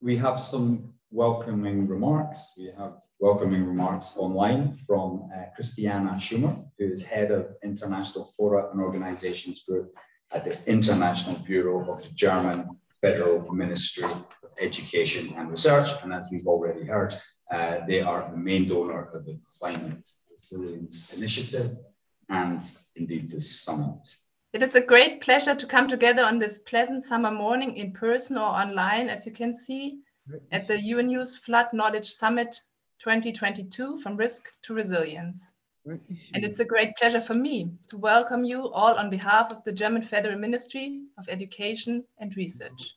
we have some welcoming remarks. We have welcoming remarks online from uh, Christiana Schumer, who is head of International Fora and Organizations Group at the International Bureau of the German Federal Ministry of Education and Research. And as we've already heard, uh, they are the main donor of the Climate Resilience Initiative and indeed this summit. It is a great pleasure to come together on this pleasant summer morning in person or online, as you can see, at the UNU's Flood Knowledge Summit 2022 from risk to resilience. And it's a great pleasure for me to welcome you all on behalf of the German Federal Ministry of Education and Research.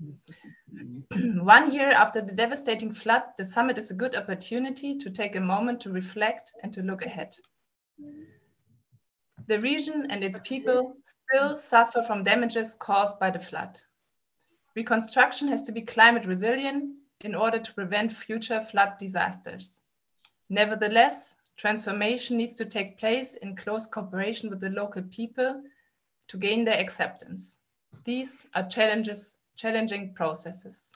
One year after the devastating flood, the summit is a good opportunity to take a moment to reflect and to look ahead. The region and its people still suffer from damages caused by the flood. Reconstruction has to be climate resilient in order to prevent future flood disasters. Nevertheless, transformation needs to take place in close cooperation with the local people to gain their acceptance. These are challenges, challenging processes.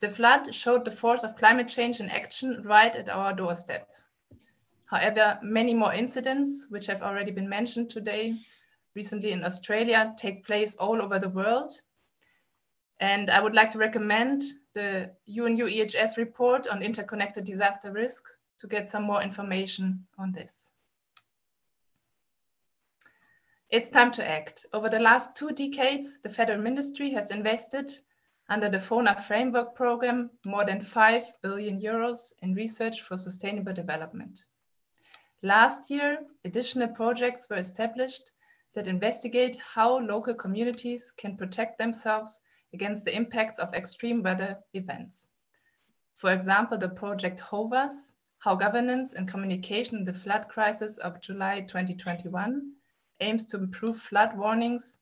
The flood showed the force of climate change in action right at our doorstep. However, many more incidents, which have already been mentioned today, recently in Australia, take place all over the world. And I would like to recommend the UNU EHS report on interconnected disaster risks to get some more information on this. It's time to act. Over the last two decades, the Federal Ministry has invested under the FONA framework program more than 5 billion euros in research for sustainable development. Last year, additional projects were established that investigate how local communities can protect themselves against the impacts of extreme weather events. For example, the project HoWas, How Governance and Communication in the Flood Crisis of July 2021, aims to improve flood warnings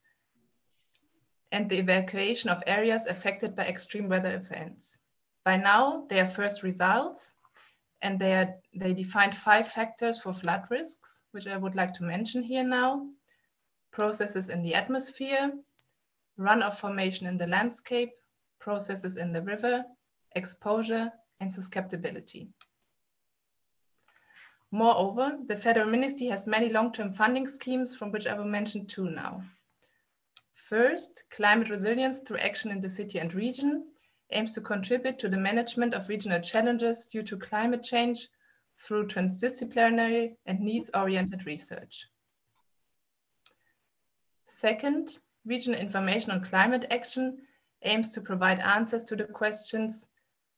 and the evacuation of areas affected by extreme weather events. By now, their first results, and they, are, they defined five factors for flood risks, which I would like to mention here now processes in the atmosphere, runoff formation in the landscape, processes in the river, exposure, and susceptibility. Moreover, the Federal Ministry has many long-term funding schemes from which I will mention two now. First, climate resilience through action in the city and region aims to contribute to the management of regional challenges due to climate change through transdisciplinary and needs-oriented research. Second, regional information on climate action aims to provide answers to the questions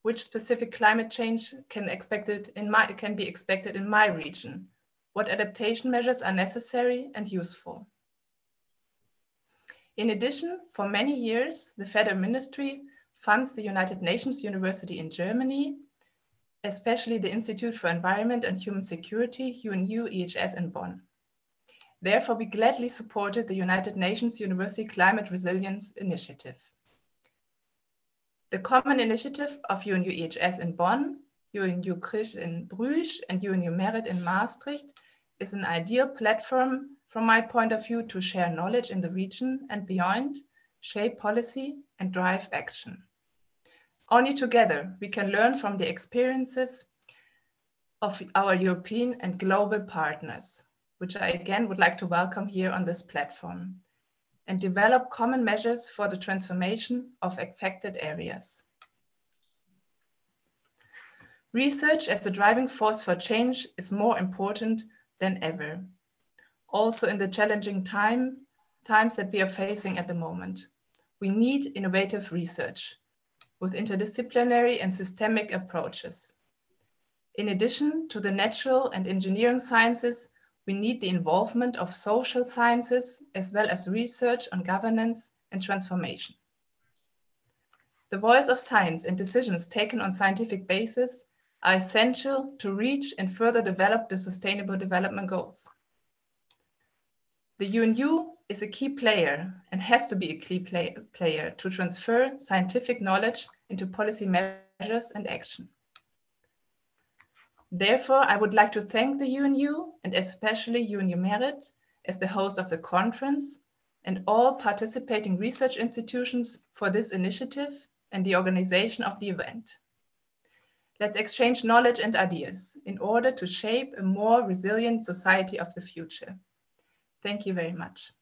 which specific climate change can, expected in my, can be expected in my region, what adaptation measures are necessary and useful. In addition, for many years, the Federal Ministry funds the United Nations University in Germany, especially the Institute for Environment and Human Security, UNU EHS in Bonn. Therefore, we gladly supported the United Nations University Climate Resilience Initiative. The common initiative of UNU EHS in Bonn, UNU CRIS in Bruges, and UNU Merit in Maastricht is an ideal platform from my point of view to share knowledge in the region and beyond, shape policy, and drive action. Only together we can learn from the experiences of our European and global partners which I again would like to welcome here on this platform, and develop common measures for the transformation of affected areas. Research as the driving force for change is more important than ever. Also in the challenging time, times that we are facing at the moment. We need innovative research with interdisciplinary and systemic approaches. In addition to the natural and engineering sciences, we need the involvement of social sciences as well as research on governance and transformation. The voice of science and decisions taken on scientific basis are essential to reach and further develop the Sustainable Development Goals. The UNU is a key player and has to be a key play player to transfer scientific knowledge into policy measures and action. Therefore, I would like to thank the UNU and especially UNU Merit as the host of the conference and all participating research institutions for this initiative and the organization of the event. Let's exchange knowledge and ideas in order to shape a more resilient society of the future. Thank you very much.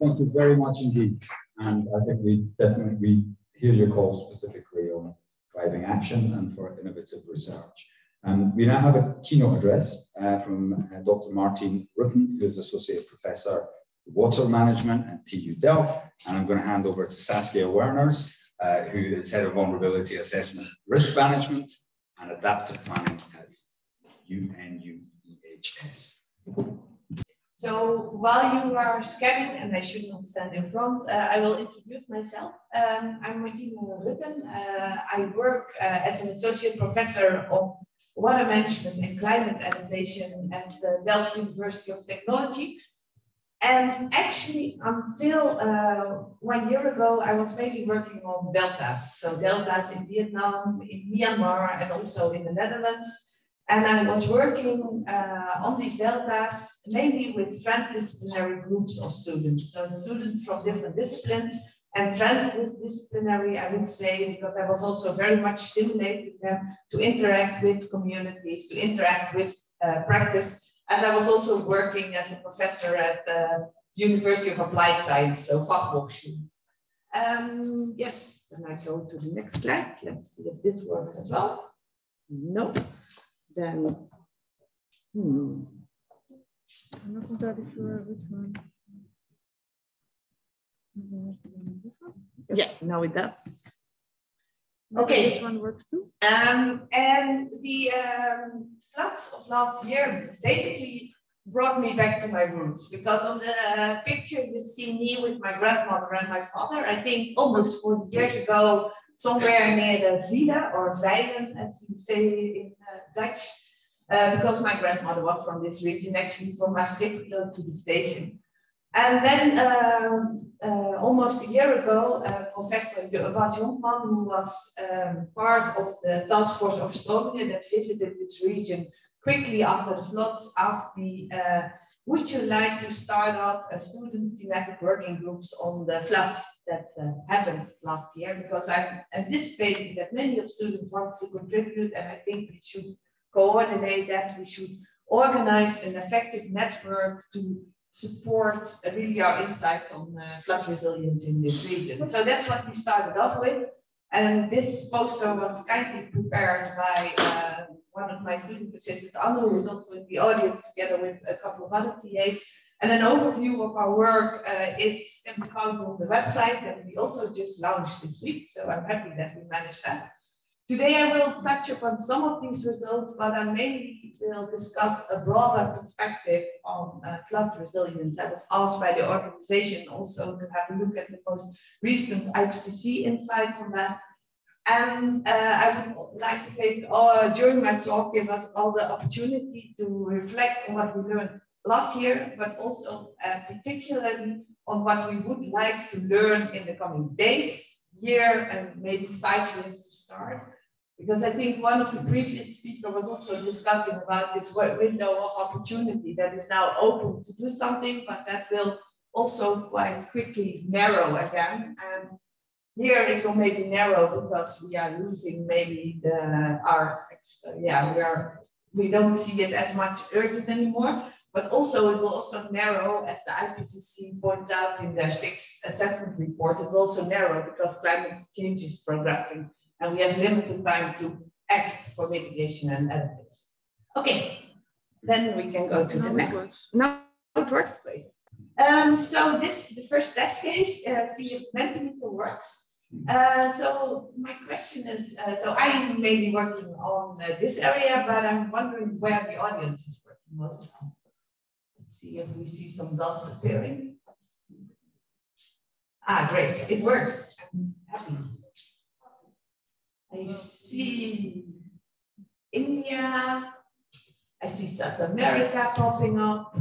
Thank you very much indeed. And I think we definitely we hear your call specifically on driving action and for innovative research. Um, we now have a keynote address uh, from uh, Dr. Martine Rutten, who is Associate Professor Water Management at TU Delft. And I'm going to hand over to Saskia Werners, uh, who is Head of Vulnerability Assessment, Risk Management, and Adaptive Planning at UNUEHS. So while you are scanning, and I should not stand in front, uh, I will introduce myself. Um, I'm Martine Rutten. Uh, I work uh, as an associate professor of water management and climate adaptation at the Delft University of Technology. And actually, until uh, one year ago, I was mainly working on deltas. So deltas in Vietnam, in Myanmar, and also in the Netherlands. And I was working uh, on these deltas mainly with transdisciplinary groups of students. So students from different disciplines and transdisciplinary, I would say, because I was also very much stimulating them to interact with communities, to interact with uh, practice. As I was also working as a professor at the University of Applied Science, so Fachhochschule. Um, yes, then I go to the next slide. Let's see if this works as well. No then, hmm. I'm not entirely sure which one. Yeah, now it does. Okay. Which one works too? Um, and the um, floods of last year basically brought me back to my roots because on the uh, picture you see me with my grandmother and my father, I think almost 40 years ago, somewhere near the Vida or Weilen, as we say in uh, Dutch, uh, because my grandmother was from this region, actually from Maastricht close to the station. And then um, uh, almost a year ago, uh, Professor Bas Jonkman, who was um, part of the task force of Estonia that visited this region quickly after the floods, asked me, uh, would you like to start up a student thematic working groups on the floods that uh, happened last year? Because I'm anticipating that many of students want to contribute and I think we should coordinate that. We should organize an effective network to support uh, really our insights on uh, flood resilience in this region. So that's what we started off with. And this poster was kindly prepared by uh, one of my student assistants, Anu, who is also in the audience together with a couple of other TAs. And an overview of our work uh, is found on the website that we also just launched this week. So I'm happy that we managed that. Today I will touch upon some of these results, but I mainly will discuss a broader perspective on uh, flood resilience. I was asked by the organization also to have a look at the most recent IPCC insights on that. And uh, I would like to take, uh, during my talk, give us all the opportunity to reflect on what we learned last year, but also uh, particularly on what we would like to learn in the coming days, year, and maybe five years to start. Because I think one of the previous speakers was also discussing about this window of opportunity that is now open to do something, but that will also quite quickly narrow again. And here it will maybe narrow because we are losing maybe the our yeah we are we don't see it as much urgent anymore. But also it will also narrow, as the IPCC points out in their sixth assessment report, it will also narrow because climate change is progressing and we have limited time to act for mitigation and adaptation. Okay, then we can go to the next. No, it works great. Um, so this is the first test case, uh, see if Mentimeter works. Uh, so my question is, uh, so I'm mainly working on uh, this area, but I'm wondering where the audience is working most. Let's see if we see some dots appearing. Ah, great, it works. Happy. I see India. I see South America popping up.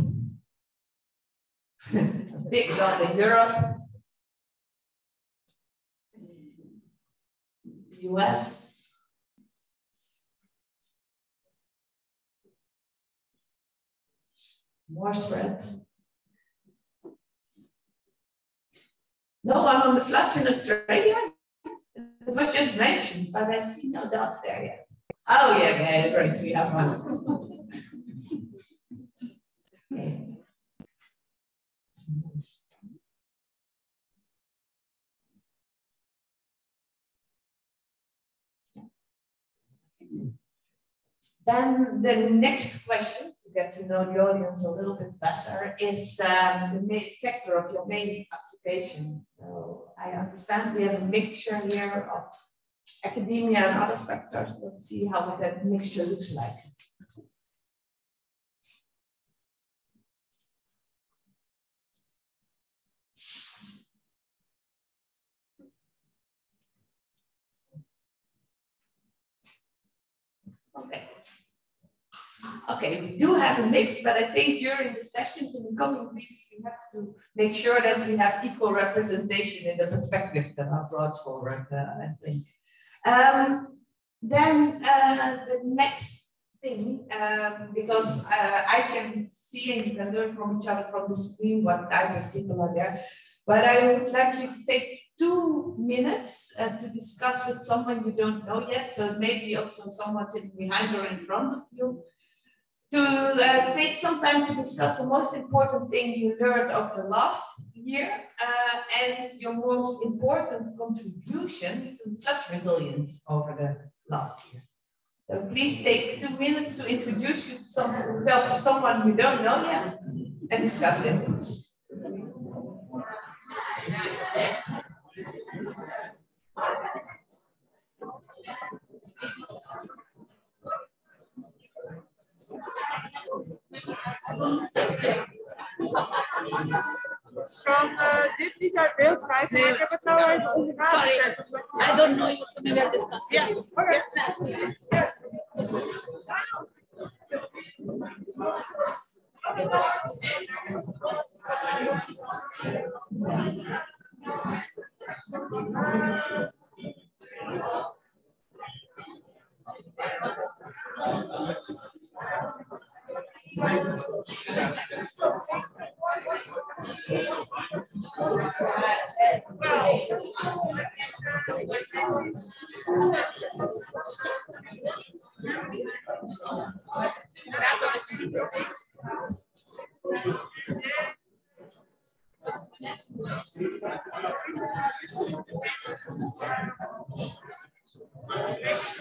Big dot in Europe. US. More spread. No one on the flats in Australia? It was just mentioned, but I see no dots there yet. Oh, yeah, yeah, great, we have one. Then the next question, to get to know the audience a little bit better, is um, the main sector of your main occupation. So I understand we have a mixture here of academia and other sectors. Let's see how that mixture looks like. Okay. Okay, we do have a mix, but I think during the sessions in the coming weeks, we have to make sure that we have equal representation in the perspectives that are brought forward, uh, I think. Um, then uh, the next thing, um, because uh, I can see and you can learn from each other from the screen what type of people are there. But I would like you to take two minutes uh, to discuss with someone you don't know yet. So maybe also someone sitting behind or in front of you. To uh, take some time to discuss the most important thing you learned of the last year uh, and your most important contribution to flood resilience over the last year. So please take two minutes to introduce yourself to someone you don't know yet and discuss it. From uh, dit niet uit beeld krijgen, maar ik heb het nou even onderaan gezet. I don't know you, so maybe I'll discuss Yeah, it. okay. Yes.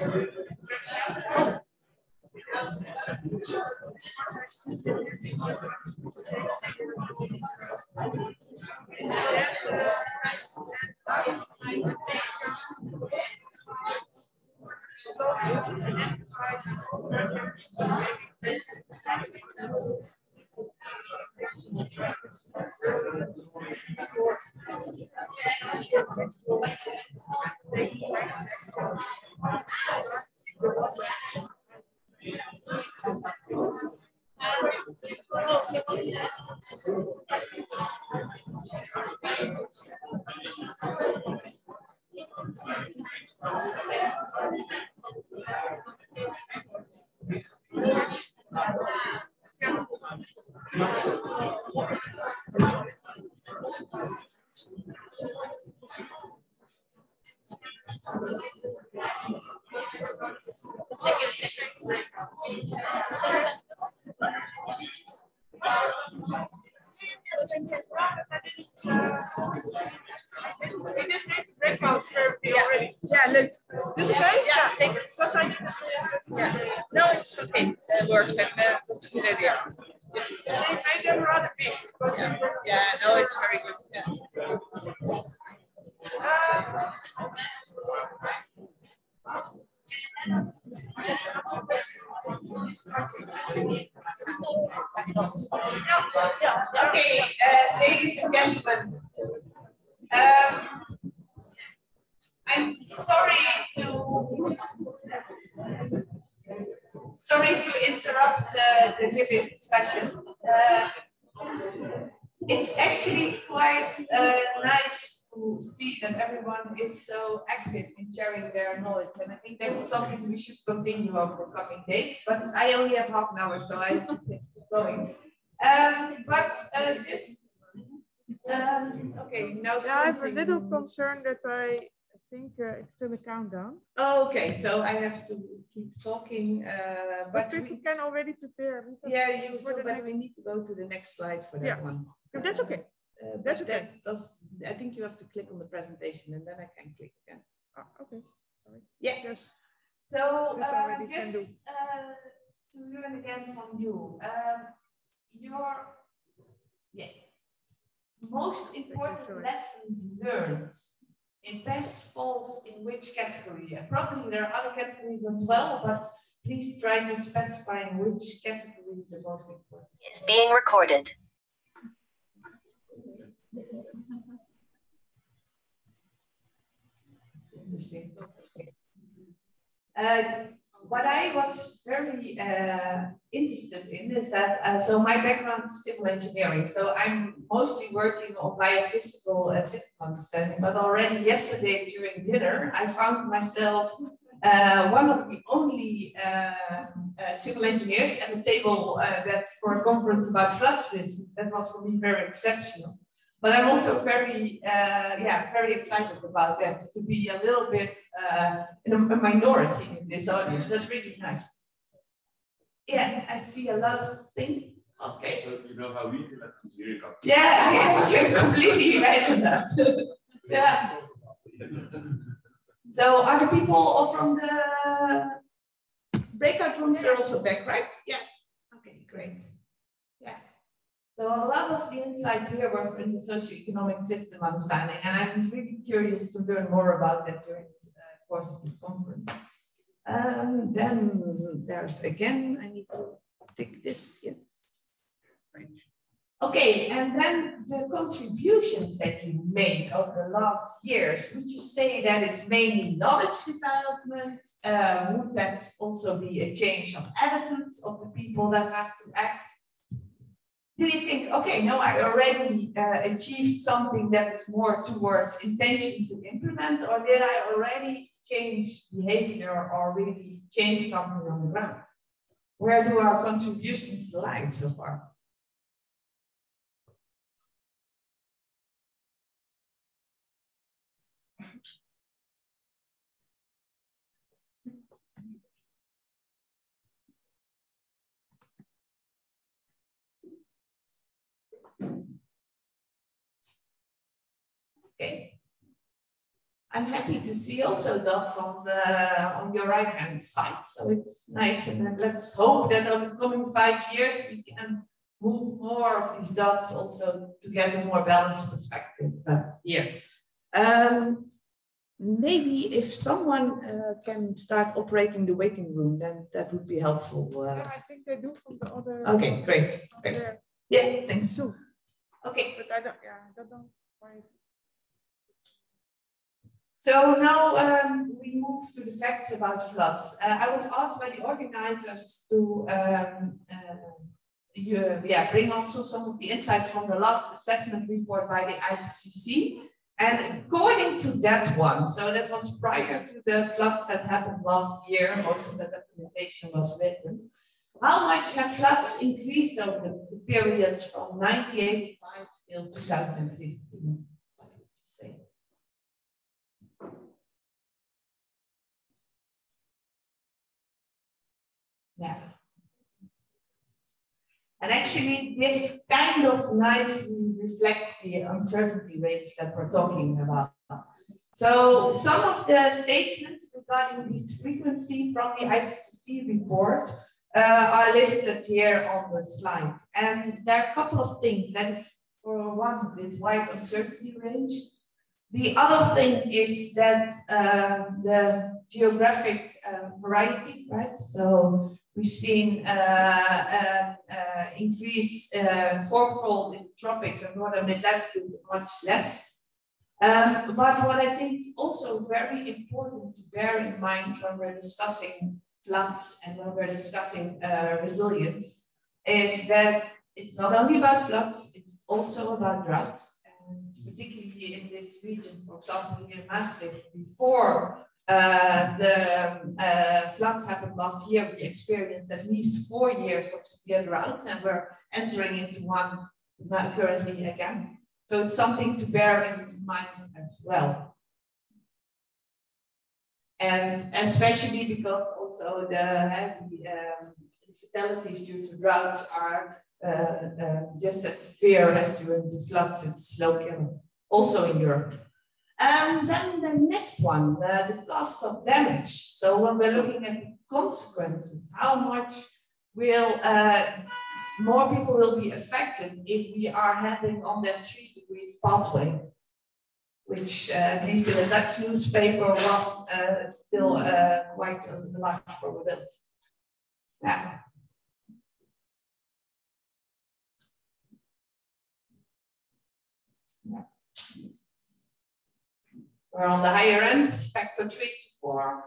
In should continue over the coming days. But I only have half an hour, so I have to get going. Um, but uh, just um, okay now. Yeah, I have a little concern that I think uh, it's still a countdown. Okay, so I have to keep talking, uh, But but we can already prepare. yeah, you, so, but next- we need to go to the next slide for that Yeah. one. Yeah, That's okay. Uh, That's okay. that does, I think you have to click on the presentation and then I can click again. Ah, okay. Sorry. Yeah. Yes. So uh, just uh, to learn again from you, um, your yeah most important sorry. lesson learned in best falls in which category? Probably there are other categories as well, but please try to specify in which category the most important. is being recorded. Interesting. Uh, what I was very uh, interested in is that, uh, so my background is civil engineering, so I'm mostly working on biophysical uh, system understanding, but already yesterday during dinner, I found myself uh, one of the only uh, civil engineers at a table that for a conference about flood risk, that was for me very exceptional. But I'm also very, uh, yeah, very excited about that to be a little bit uh, in a, minority in this audience. That's really nice. Yeah, I see a lot of things. Okay. So you know how we do that from zero to- Yeah, I I can completely imagine that. yeah. So are the people all from the breakout rooms are also back, right? Yeah. Okay, great. So a lot of the insights here were in the socioeconomic system understanding, and I'm really curious to learn more about that during the course of this conference. Um, then there's again, I need to take this, yes. Okay, and then the contributions that you made over the last years, would you say that it's mainly knowledge development? Uh, would that also be a change of attitudes of the people that have to act? Did you think, okay, no, I already uh, achieved something that is more towards intention to implement, or did I already change behavior or really change something on the ground? Where do our contributions lie so far? Okay. I'm happy to see also dots on the on your right hand side, so it's nice. And then let's hope that over the coming five years we can move more of these dots also to get a more balanced perspective uh, here. Um, maybe if someone uh, can start operating the waiting room, then that would be helpful. Yeah, Uh, I think they do from the other. okay, great, great. there Yeah, thanks. Okay. But I don't, yeah, I don't know why. So now um, we move to the facts about floods. Uh, I was asked by the organizers to um, uh, you, yeah, bring also some of the insight from the last assessment report by the IPCC. And according to that one, so that was prior to the floods that happened last year, most of the documentation was written. How much have floods increased over the, the periods from 1985 till 2015? Yeah. And actually, this kind of nicely reflects the uncertainty range that we're talking about. So some of the statements regarding this frequency from the IPCC report uh, are listed here on the slide. And there are a couple of things. That is, for one, this wide uncertainty range. The other thing is that um, the geographic uh, variety, right? So we've seen uh, uh, uh, increase uh, fourfold in the tropics and northern mid-latitude, much less. Um, but what I think is also very important to bear in mind when we're discussing floods and when we're discussing uh, resilience is that it's not only about floods, it's also about droughts. And particularly in this region, for example, in Maastricht, before uh, the uh, floods happened last year, we experienced at least four years of severe droughts, and we're entering into one currently again. So it's something to bear in mind as well. And especially because also the um, fatalities due to droughts are uh, uh, just as severe as during the floods It's slow killing, also in Europe. And then the next one, uh, the cost of damage. So when we're looking at the consequences, how much will uh, more people will be affected if we are heading on that three degrees pathway, which uh, at least in the Dutch newspaper was uh, still uh, quite a large probability. Yeah. We're on the higher end, factor three to four.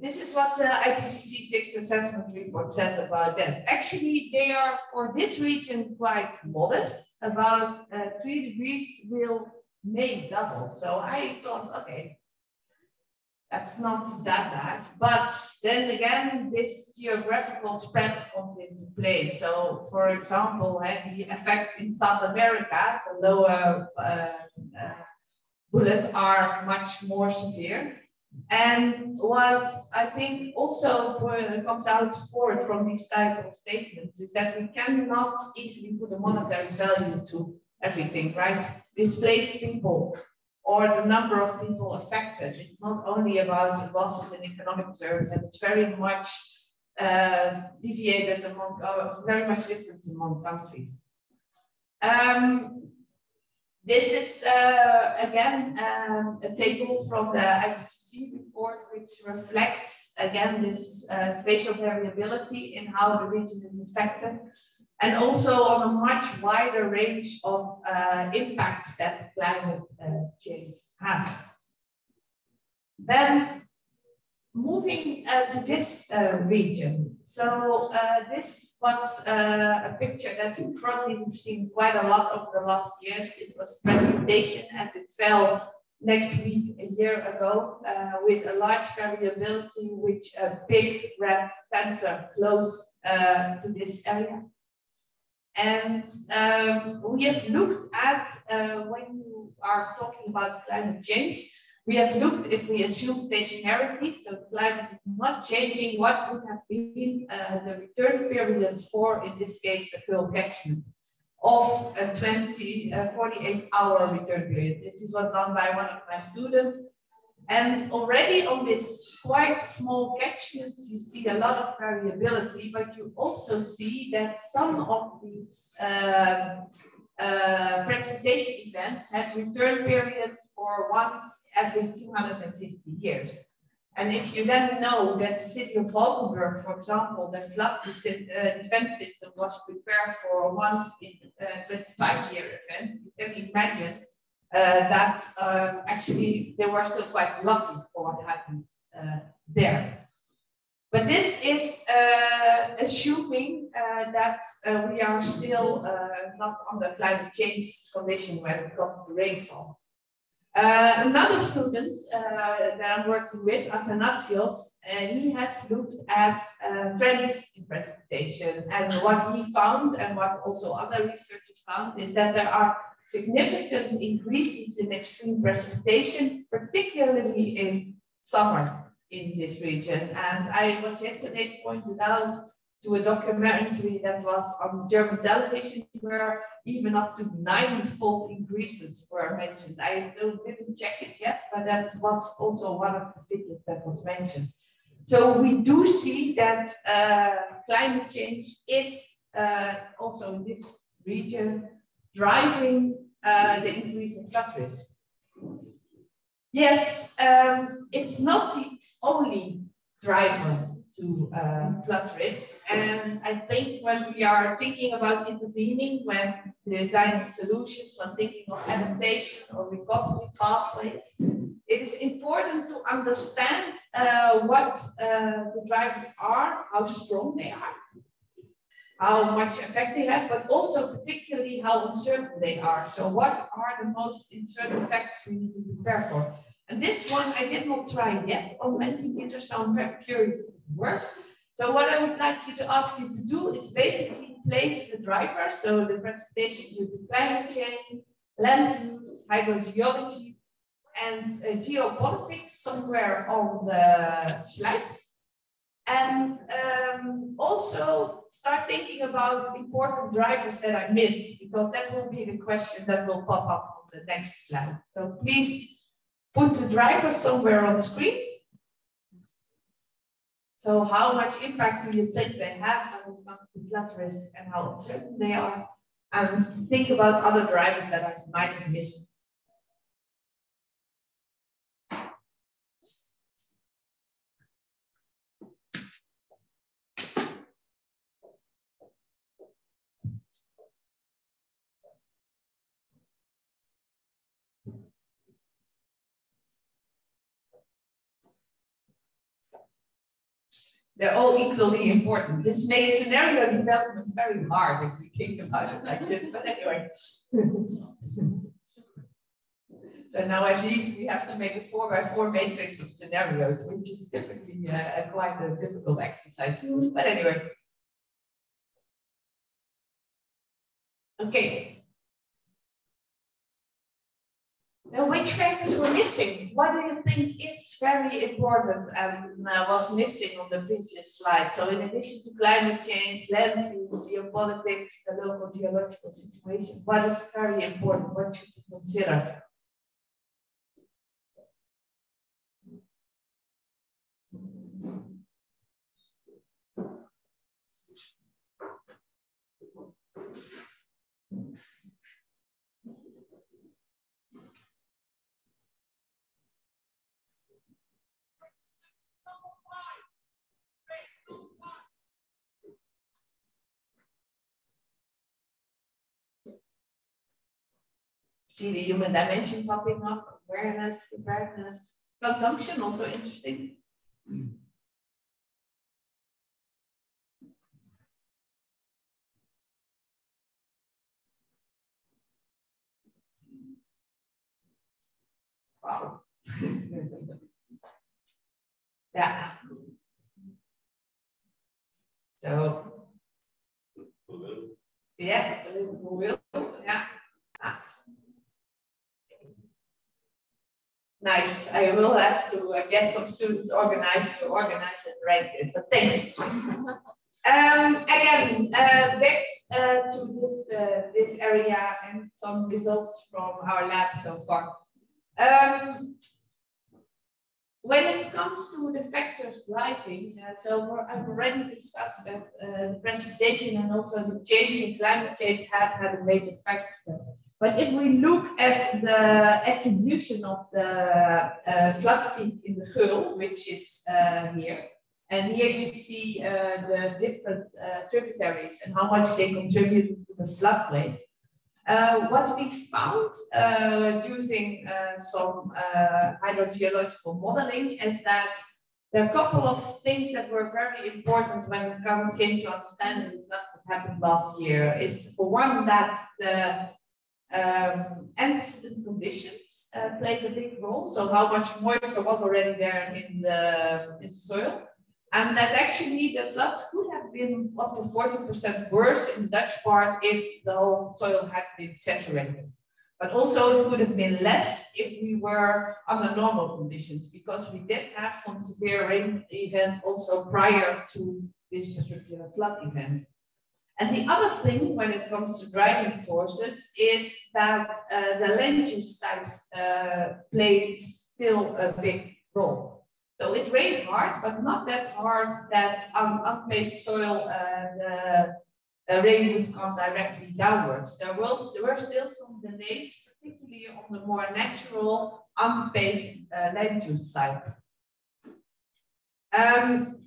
This is what the IPCC 6 assessment report says about that. Actually, they are for this region quite modest. About uh, three degrees will may double. So I thought, okay, that's not that bad. But then again, this geographical spread comes into play. So, for example, uh, the effects in South America, the lower uh, uh, bullets are much more severe. And what I think also comes out forward from these type of statements is that we cannot easily put a monetary value to everything, right? Displaced people, or the number of people affected. It's not only about losses in economic terms, and it's very much uh, deviated among, uh, very much different among countries. Um, this is, uh, again, um, a table from the IPCC report, which reflects, again, this uh, spatial variability in how the region is affected and also on a much wider range of uh, impacts that climate uh, change has. Then moving uh, to this uh, region. So uh, this was uh, a picture that you probably have seen quite a lot over the last years. This was precipitation as it fell next week a year ago with a large variability, which a big red center close to this area. And um, we have looked at, uh, when you are talking about climate change, we have looked if we assume stationarity, so climate is not changing, what would have been uh, the return period for, in this case, the Geul catchment of a 20, uh, 48 hour return period. This was done by one of my students and already on this quite small catchment, you see a lot of variability, but you also see that some of these uh, uh, precipitation events had return periods for once every 250 years. And if you then know that the city of Valkenburg, for example, the flood uh, defense system was prepared for once in uh, 25 year event, you can imagine uh, that uh, actually they were still quite lucky for what happened uh, there. But this is uh, assuming uh, that uh, we are still not under climate change condition when it comes to rainfall. another student that I'm working with, Athanasios, and he has looked at trends in precipitation. And what he found, and what also other researchers found, is that there are significant increases in extreme precipitation, particularly in summer in this region. And I was yesterday pointed out to a documentary that was on German television where even up to nine-fold increases were mentioned. I didn't check it yet, but that was also one of the figures that was mentioned. So we do see that uh, climate change is uh, also in this region driving uh, the increase in flood risk. Yet, um, it's not the only driver to uh, flood risk. And I think when we are thinking about intervening, when designing solutions, when thinking of adaptation or recovery pathways, it is important to understand uh, what uh, the drivers are, how strong they are, how much effect they have, but also particularly how uncertain they are. So what are the most uncertain effects we need to prepare for? And this one I did not try yet on Mentimeter, so I'm very curious if it works. So what I would like you to ask you to do is basically place the driver, so the precipitation due to climate change, land use, hydrogeology, and uh, geopolitics somewhere on the slides. And um, also start thinking about important drivers that I missed, because that will be the question that will pop up on the next slide. So please put the driver somewhere on screen. So how much impact do you think they have when it comes to flood risk and how uncertain they are? And think about other drivers that I might have missed. They're all equally important. This makes scenario development very hard if we think about it like this, but anyway. so now at least we have to make a four by four matrix of scenarios, which is typically uh, quite a difficult exercise. But anyway. Okay, Now, which factors were missing? What do you think is very important and uh, was missing on the previous slide? So in addition to climate change, land use, geopolitics, the local geological situation, what is very important? What should we consider? See the human dimension popping up, awareness, preparedness, consumption, also interesting. Wow. yeah. So, yeah, will, yeah. Nice. I will have to uh, get some students organized to organize and rank this, but thanks. um, again, uh, back uh, to this, uh, this area and some results from our lab so far. Um, when it comes to the factors driving, uh, so I've already discussed that uh, the precipitation and also the change in climate change has had a major factor. But if we look at the attribution of the uh, flood peak in the Geul, which is uh, here, and here you see uh, the different uh, tributaries and how much they contribute to the floodplain. Uh, what we found uh, using some hydrogeological modeling is that there are a couple of things that were very important when it came to understanding floods that happened last year. Is for one that the um, antecedent conditions uh, played a big role. So how much moisture was already there in the, in the soil. And that actually the floods could have been up to 40% worse in the Dutch part if the whole soil had been saturated. But also it would have been less if we were under normal conditions because we did have some severe rain events also prior to this particular flood event. And the other thing when it comes to driving forces is that uh, the land use types uh, play still a big role. So it rained hard, but not that hard that on unpaved soil uh, the rain would come directly downwards. There, there were still some delays, particularly on the more natural unpaved uh, land use sites. Um,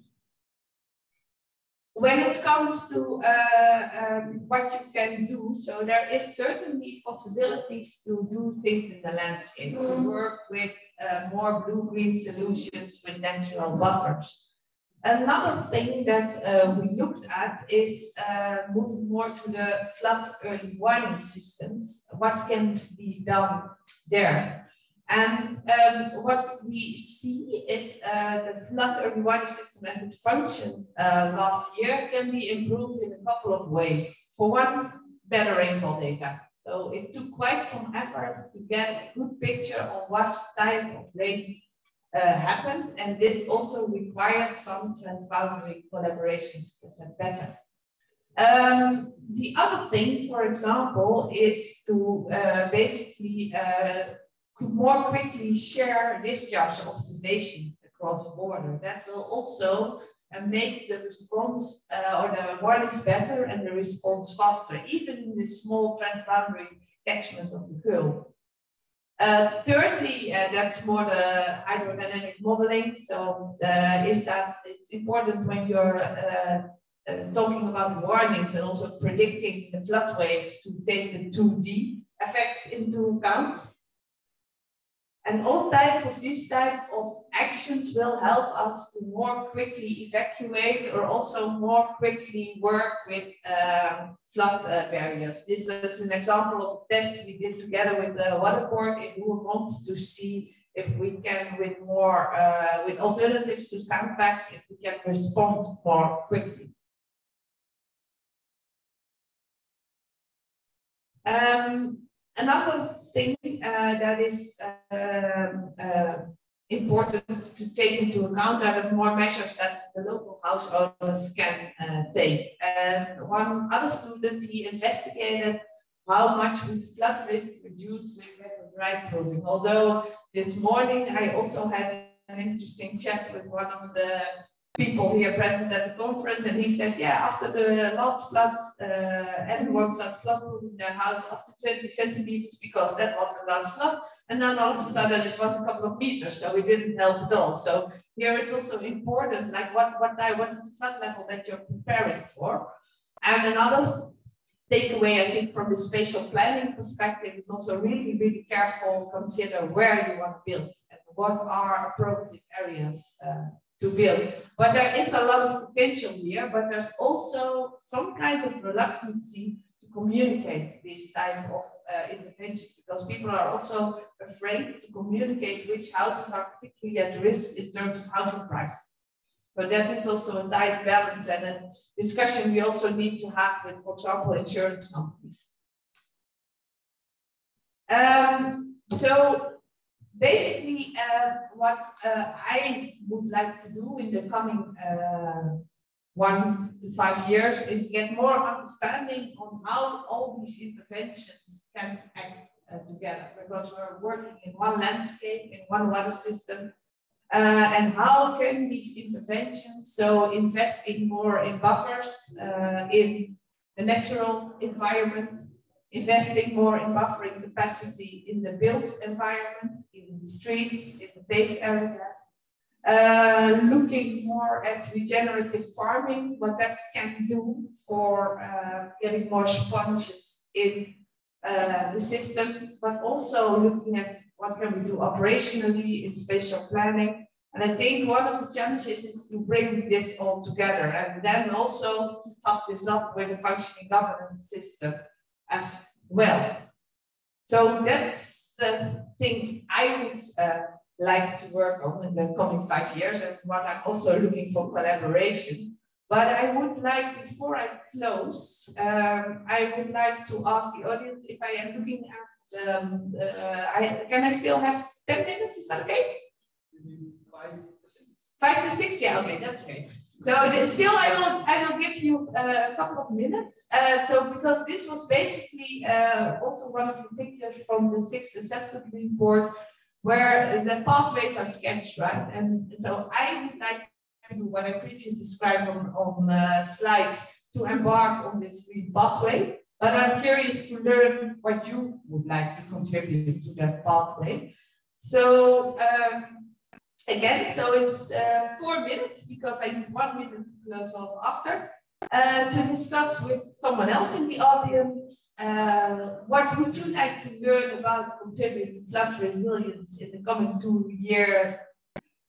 when it comes to uh, um, what you can do, so there is certainly possibilities to do things in the landscape, to mm-hmm. work with uh, more blue-green solutions with natural buffers. Another thing that uh, we looked at is uh, moving more to the flood early warning systems. What can be done there? And um, what we see is uh, the flood early warning system as it functioned uh, last year can be improved in a couple of ways. For one, better rainfall data. So it took quite some effort to get a good picture on what type of rain uh, happened. And this also requires some transboundary collaboration to get that better. Um, the other thing, for example, is to uh, basically uh, more quickly share discharge observations across the border. That will also uh, make the response uh, or the warnings better and the response faster, even in this small transboundary catchment of the Geul. Uh, thirdly, uh, that's more the hydrodynamic modeling. So uh, is that it's important when you're uh, talking about warnings and also predicting the flood wave to take the 2D effects into account. And all type of this type of actions will help us to more quickly evacuate or also more quickly work with um, flood uh, barriers. This is an example of a test we did together with the water board in Roermond to see if we can, with more, uh, with alternatives to sandbags, if we can respond more quickly. Um, another thing uh, that is um, uh, important to take into account are the more measures that the local house owners can uh, take. And one other student, he investigated how much would flood risk reduce with dry proofing. Although this morning I also had an interesting chat with one of the people here present at the conference, and he said, yeah, after the last floods, uh, everyone started floodproofing their house up to 20 centimeters because that was the last flood. And then all of a sudden it was a couple of meters, so it didn't help at all. So here it's also important, like what, what, what is the flood level that you're preparing for? And another takeaway, I think, from the spatial planning perspective is also really, really careful, consider where you want to build and what are appropriate areas uh, to build. But there is a lot of potential here, but there's also some kind of reluctancy to communicate this type of uh, because people are also afraid to communicate which houses are particularly at risk in terms of housing prices. But that is also a tight balance and a discussion we also need to have with, for example, insurance companies. Um, so basically, uh, what uh, I would like to do in the coming uh, one to five years is get more understanding on how all these interventions can act uh, together because we're working in one landscape, in one water system. Uh, and how can these interventions, so investing more in buffers, uh, in the natural environment, investing more in buffering capacity in the built environment, in the streets, in the paved areas, uh, looking more at regenerative farming, what that can do for uh, getting more sponges in uh, the system, but also looking at what can we do operationally in spatial planning. And I think one of the challenges is to bring this all together and then also to top this up with a functioning governance system as well. So that's the thing I would uh, like to work on in the coming five years and what I'm also looking for collaboration. But I would like, before I close, um, I would like to ask the audience if I am looking at, um, uh, I, can I still have 10 minutes? Is that okay? Five to six. Five to six? Yeah, okay, that's okay. So still, I will I will give you uh, a couple of minutes. Uh, so because this was basically uh, also one of the pictures from the sixth assessment report, where the pathways are sketched, right? And so I would like to do what I previously described on on the slide to embark on this green pathway. But I'm curious to learn what you would like to contribute to that pathway. So. Um, again, so it's uh, four minutes because I need one minute to close off after. Uh, to discuss with someone else in the audience, uh, what would you like to learn about contributing to flood resilience in the coming two year,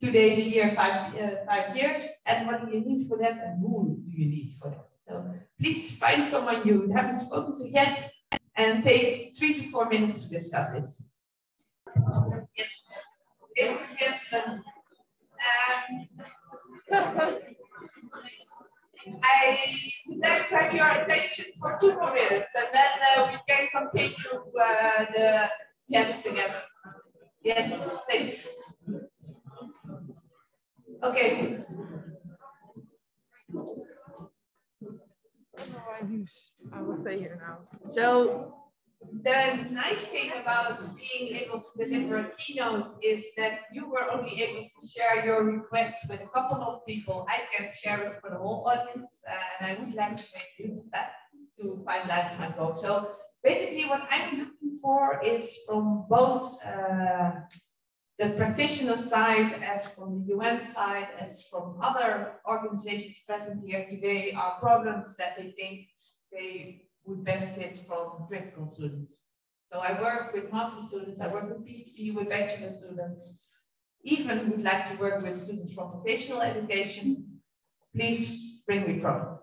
two days here, five, uh, five years, and what do you need for that, and who do you need for that? So please find someone you haven't spoken to yet, and take three to four minutes to discuss this. Yes. ladies and. Um, I would like to have your attention for two more minutes and then uh, we can continue uh, the chats again. Yes, thanks. Okay. I will stay here now. So the nice thing about being able to deliver a keynote is that you were only able to share your request with a couple of people. I can share it for the whole audience, and I would like to make use of that to finalize my talk. So basically what I'm looking for is from both uh, the practitioner side as from the UN side, as from other organizations present here today are problems that they think they would benefit from critical students. So I work with master students, I work with PhD, with bachelor students, even would like to work with students from vocational education. Please bring me problems.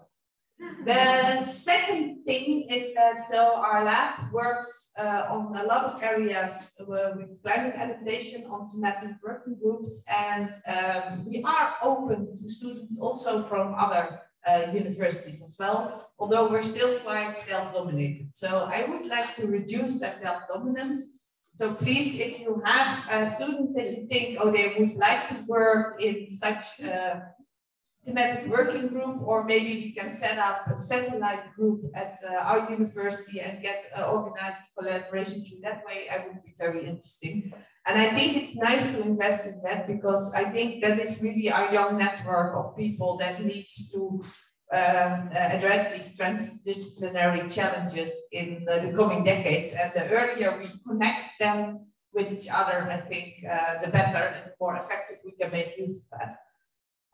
The second thing is that so our lab works uh, on a lot of areas uh, with climate adaptation on thematic working groups, and um, we are open to students also from other uh, universities as well, although we're still quite Delft-dominated. So I would like to reduce that Delft-dominance. So please, if you have a student that you think, oh, they would like to work in such a thematic working group, or maybe we can set up a satellite group at uh, our university and get uh, organized collaboration through that way, I would be very interesting. And I think it's nice to invest in that because I think that is really our young network of people that needs to um, uh, address these transdisciplinary challenges in the, the, coming decades. And the earlier we connect them with each other, I think uh, the better and more effective we can make use of that.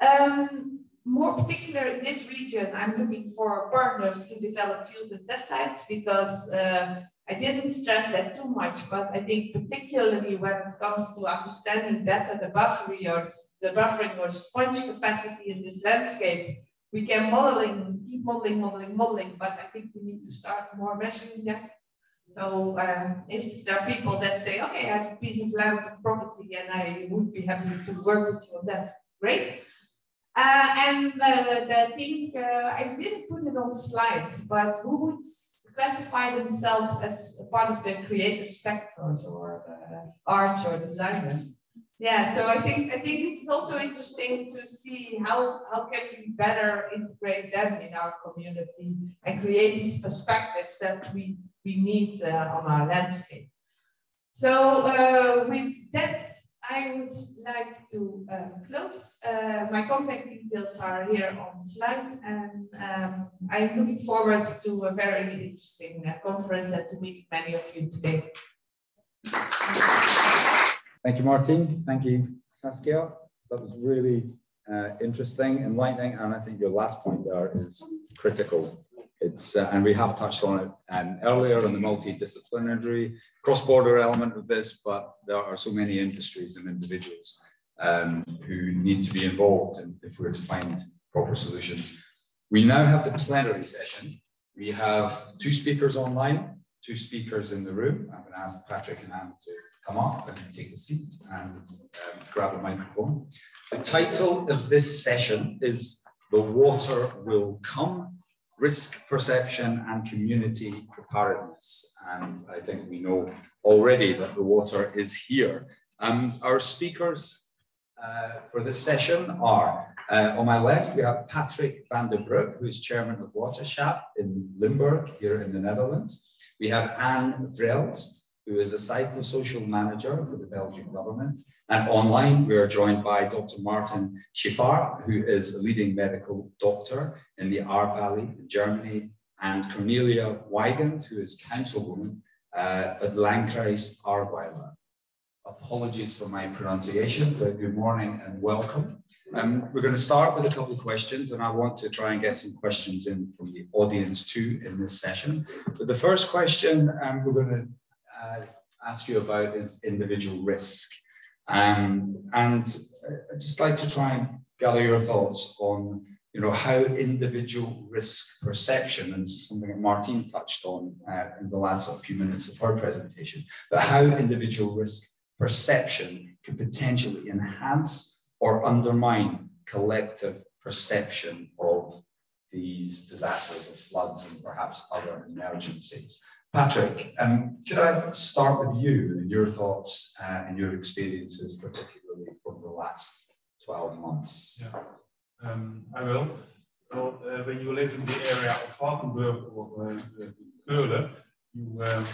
Um, more particular in this region, I'm looking for partners to develop field and test sites because um, I didn't stress that too much, but I think particularly when it comes to understanding better the buffering or the buffering or sponge capacity in this landscape, we can modeling, keep modeling, modeling, modeling, but I think we need to start more measuring that. So um, if there are people that say, okay, I have a piece of land property and I would be happy to work with you on that, great. Uh, and uh, the thing, uh, I didn't put it on slides, but who would classify themselves as part of the creative sector or uh, arts or design. Yeah, so I think I think it's also interesting to see how how can we better integrate them in our community and create these perspectives that we we need uh, on our landscape. So uh, that I would like to uh, close. Uh, my contact details are here on the slide, and um, I'm looking forward to a very interesting uh, conference and to meet many of you today. Thank you, Martin. Thank you, Saskia. That was really uh, interesting, enlightening, and I think your last point there is critical. It's, uh, and we have touched on it um, earlier on the multidisciplinary cross-border element of this, but there are so many industries and individuals um, who need to be involved in, if we're to find proper solutions. We now have the plenary session. We have two speakers online, two speakers in the room. I'm going to ask Patrick and An to come up and take a seat and um, grab a microphone. The title of this session is The Water Will Come risk perception and community preparedness. And I think we know already that the water is here. Um, our speakers uh, for this session are, uh, on my left, we have Patrick van der Broeck, who is chairman of Waterschap in Limburg here in the Netherlands. We have An Verelst, who is a psychosocial manager for the Belgian government. And online, we are joined by Dr. Martin Schiffarth, who is a leading medical doctor in the Ahr Valley in Germany, and Cornelia Weigand, who is councilwoman uh, at Landkreis Ahrweiler. Apologies for my pronunciation, but good morning and welcome. Um, we're going to start with a couple of questions, and I want to try and get some questions in from the audience too in this session. But the first question um, we're going to uh, ask you about is individual risk. Um, and I'd just like to try and gather your thoughts on you know, how individual risk perception, and this is something that Martine touched on uh, in the last few minutes of her presentation, but how individual risk perception could potentially enhance or undermine collective perception of these disasters of floods and perhaps other emergencies. Patrick, um, could I start with you and your thoughts uh, and your experiences, particularly from the last 12 months? Yeah, um, I will. Well, uh, when you live in the area of Valkenburg or uh, Keulen, you, uh,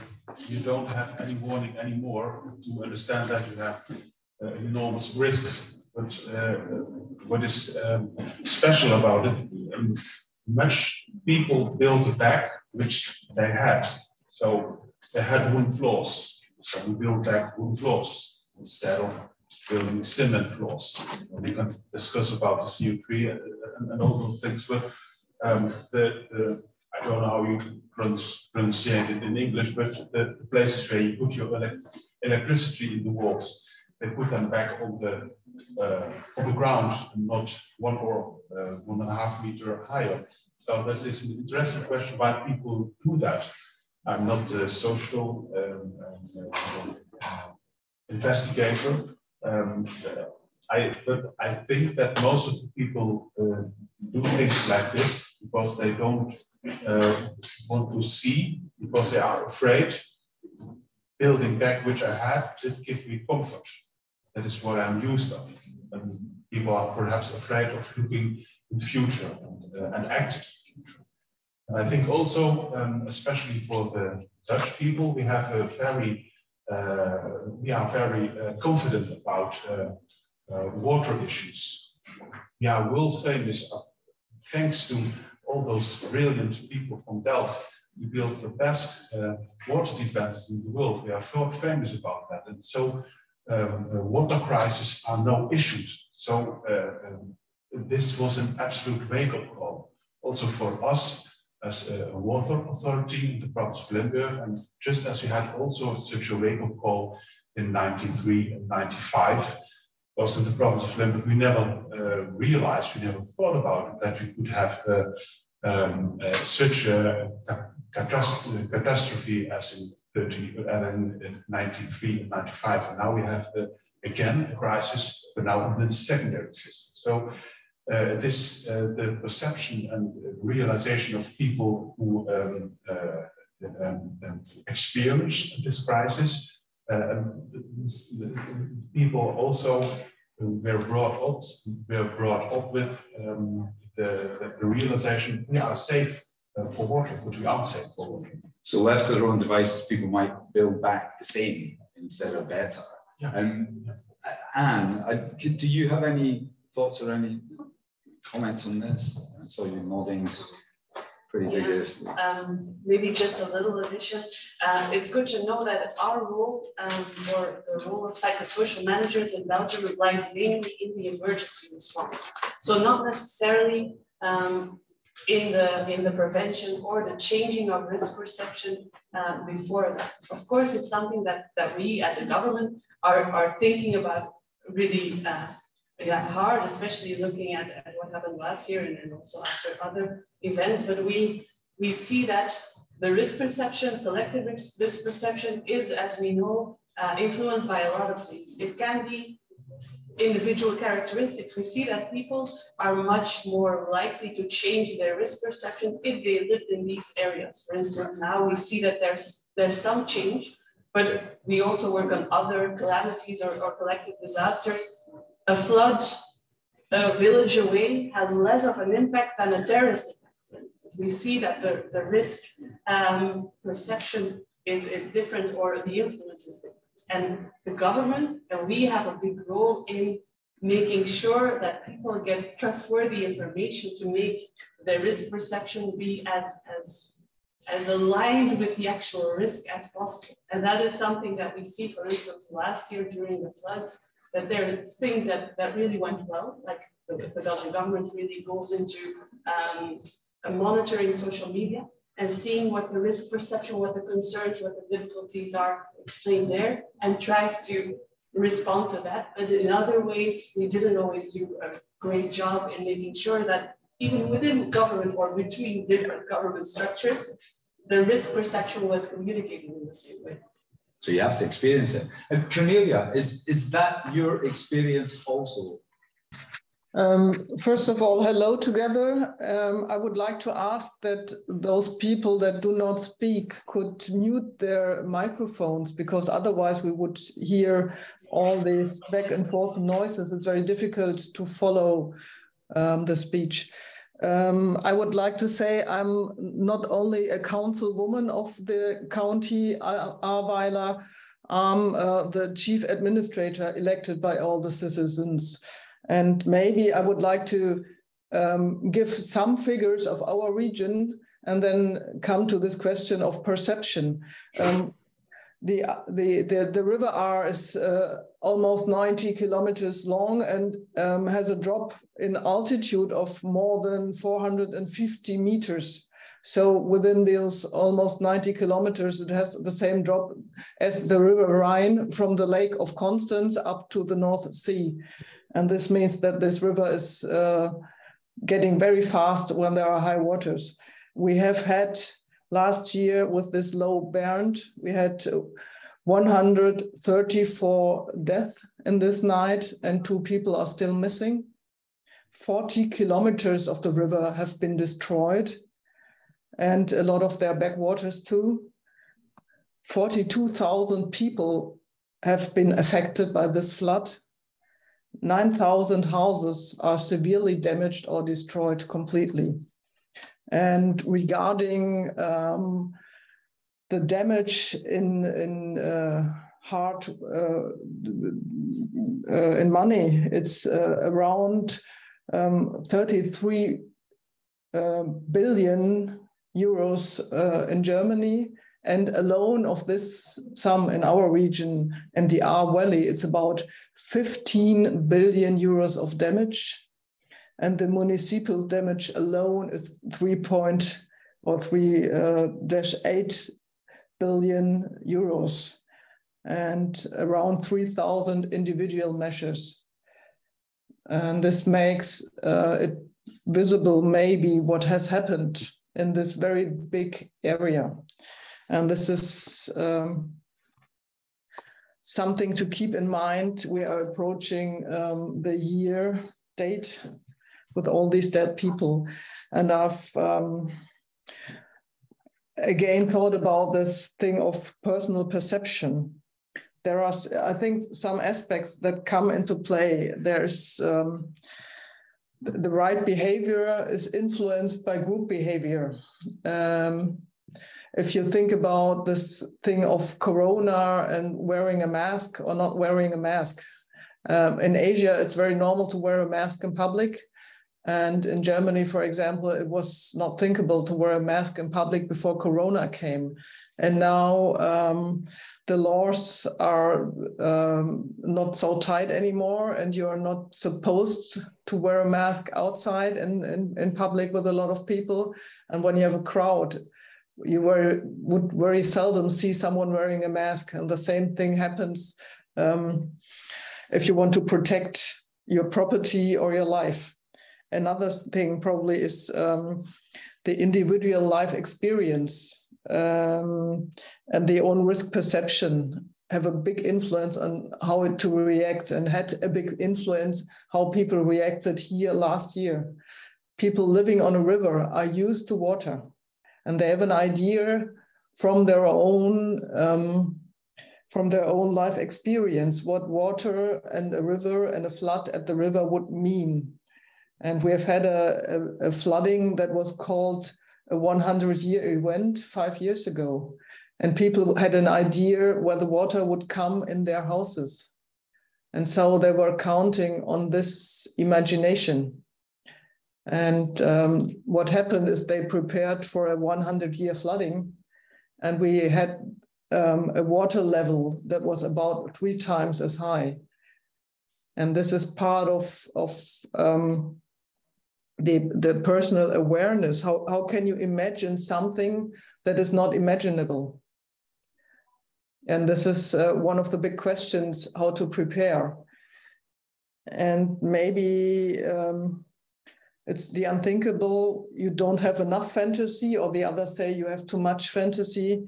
you don't have any warning anymore to understand that you have uh, enormous risk. But uh, what is um, special about it, um, much people built a back which they had. So they had wooden floors. So we built back wooden floors instead of building cement floors. And we can discuss about the CO3 and, and, all those things. But um, the, the, I don't know how you pronounce, it in English, but the, the places where you put your elect electricity in the walls, they put them back on the uh, on the ground, not one or uh, one and a half meter higher. So that is an interesting question why people do that. I'm not a social um, uh, investigator. Um, I, but I think that most of the people uh, do things like this because they don't uh, want to see, because they are afraid. Building back which I had did give me comfort. That is what I'm used of. And people are perhaps afraid of looking in future and, uh, and acting in future. And I think also, um, especially for the Dutch people, we have a very, uh, we are very uh, confident about uh, uh, water issues. We are world famous thanks to all those brilliant people from Delft. We built the best uh, water defenses in the world. We are famous about that. And so um, water crises are no issues. So uh, um, this was an absolute wake-up call, also for us as a water authority in the province of Limburg, and just as we had also such a wake-up call in 93 and 95, because in the province of Limburg we never uh, realized, we never thought about it, that we could have uh, um, uh, such a catastrophe as in 30, and in 93 and 95. And now we have uh, again a crisis, but now in the secondary system. So uh, this uh, the perception and realization of people who um, uh, um, um experience this crisis. Uh, people also were brought up were brought up with um, the, the, realization we are safe for water, but we aren't safe for water. So left to their own devices, people might build back the same instead of better. Yeah. Um, An, I, do you have any thoughts or any comments on this? I saw you nodding pretty yeah. vigorously. Um, maybe just a little addition. Uh, it's good to know that our role um, or the role of psychosocial managers in Belgium lies mainly in the emergency response. So not necessarily um, in the in the prevention or the changing of risk perception uh, before that. Of course, it's something that that we as a government are are thinking about really uh, yeah, hard, especially looking at, at what happened last year and, and also after other events. But we we see that the risk perception, collective risk, risk perception, is, as we know, uh, influenced by a lot of things. It can be individual characteristics, we see that people are much more likely to change their risk perception if they lived in these areas. For instance, now we see that there's there's some change, but we also work on other calamities or, or collective disasters. A flood a village away has less of an impact than a terrorist attack. We see that the, the risk um, perception is, is different or the influence is different and the government, and we have a big role in making sure that people get trustworthy information to make their risk perception be as, as, as aligned with the actual risk as possible. And that is something that we see, for instance, last year during the floods, that there are things that, that really went well, like the, the Belgian government really goes into um, monitoring social media and seeing what the risk perception, what the concerns, what the difficulties are explained there, and tries to respond to that. But in other ways, we didn't always do a great job in making sure that even within government or between different government structures, the risk perception was communicated in the same way. So you have to experience it. And Cornelia, is, is that your experience also? Um, first of all, hello together. Um, I would like to ask that those people that do not speak could mute their microphones because otherwise we would hear all these back and forth noises. It's very difficult to follow um, the speech. Um, I would like to say I'm not only a councilwoman of the county Ahrweiler, I'm uh, the chief administrator elected by all the citizens. And maybe I would like to um, give some figures of our region and then come to this question of perception. Um, the, the, the, the river Ahr is uh, almost 90 kilometers long and um, has a drop in altitude of more than 450 meters. So within those almost 90 kilometers, it has the same drop as the river Rhine from the Lake of Constance up to the North Sea. And this means that this river is uh, getting very fast when there are high waters. We have had last year with this low Bernd, we had 134 deaths in this night and two people are still missing. 40 kilometers of the river have been destroyed and a lot of their backwaters too. 42,000 people have been affected by this flood. 9,000 houses are severely damaged or destroyed completely. And regarding um, the damage in, in uh, heart, uh, uh, in money, it's uh, around um, 33 uh, billion euros uh, in Germany. And alone of this sum in our region and the Ahr Valley, it's about 15 billion euros of damage. And the municipal damage alone is 3 point or 3 uh, dash 8 billion euros and around 3,000 individual measures. And this makes uh, it visible maybe what has happened in this very big area. And this is um, something to keep in mind. We are approaching um, the year date with all these dead people. And I've um, again thought about this thing of personal perception. There are, I think, some aspects that come into play. There's um, the right behavior is influenced by group behavior. Um, if you think about this thing of corona and wearing a mask or not wearing a mask, um, in Asia, it's very normal to wear a mask in public. And in Germany, for example, it was not thinkable to wear a mask in public before corona came. And now um, the laws are um, not so tight anymore, and you are not supposed to wear a mask outside and in, public with a lot of people. And when you have a crowd, you very, would very seldom see someone wearing a mask. And the same thing happens um, if you want to protect your property or your life. Another thing probably is um, the individual life experience um, and the own risk perception have a big influence on how it to react and had a big influence how people reacted here last year. People living on a river are used to water and they have an idea from their own um, from their own life experience what water and a river and a flood at the river would mean. And we have had a, a, a flooding that was called a 100 year event five years ago. And people had an idea where the water would come in their houses. And so they were counting on this imagination. And um, what happened is they prepared for a 100 year flooding. And we had um, a water level that was about three times as high. And this is part of, of um, the, the personal awareness. How, how can you imagine something that is not imaginable? And this is uh, one of the big questions how to prepare. And maybe um, it's the unthinkable. You don't have enough fantasy, or the others say you have too much fantasy.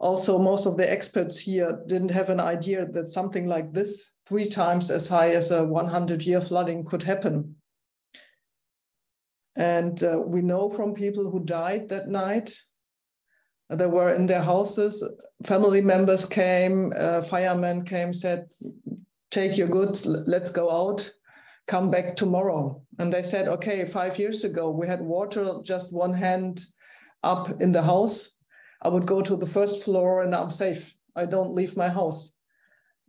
also most of the experts here didn't have an idea that something like this, three times as high as a 100 year flooding could happen. And uh, we know from people who died that night, they were in their houses, family members came, uh, firemen came, said, take your goods, let's go out, come back tomorrow. And they said, okay, five years ago, we had water just one hand up in the house. I would go to the first floor and I'm safe. I don't leave my house.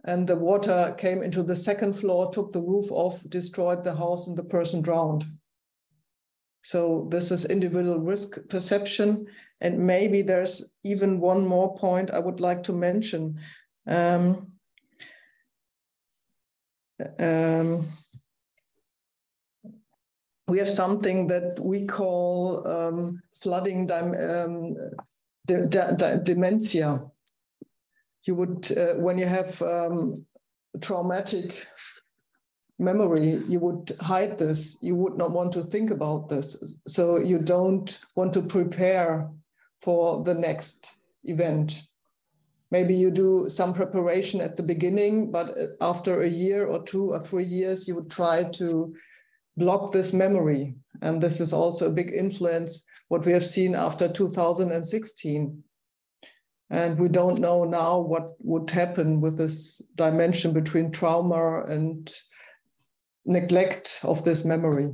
And the water came into the second floor, took the roof off, destroyed the house, and the person drowned. So this is individual risk perception. And maybe there's even one more point I would like to mention. Um, um, we have something that we call um, flooding um, dementia. You would, uh, when you have um, traumatic memory, you would hide this. You would not want to think about this. So you don't want to prepare for the next event. Maybe you do some preparation at the beginning, but after a year or two or three years, you would try to block this memory. And this is also a big influence what we have seen after 2016. And we don't know now what would happen with this dimension between trauma and neglect of this memory.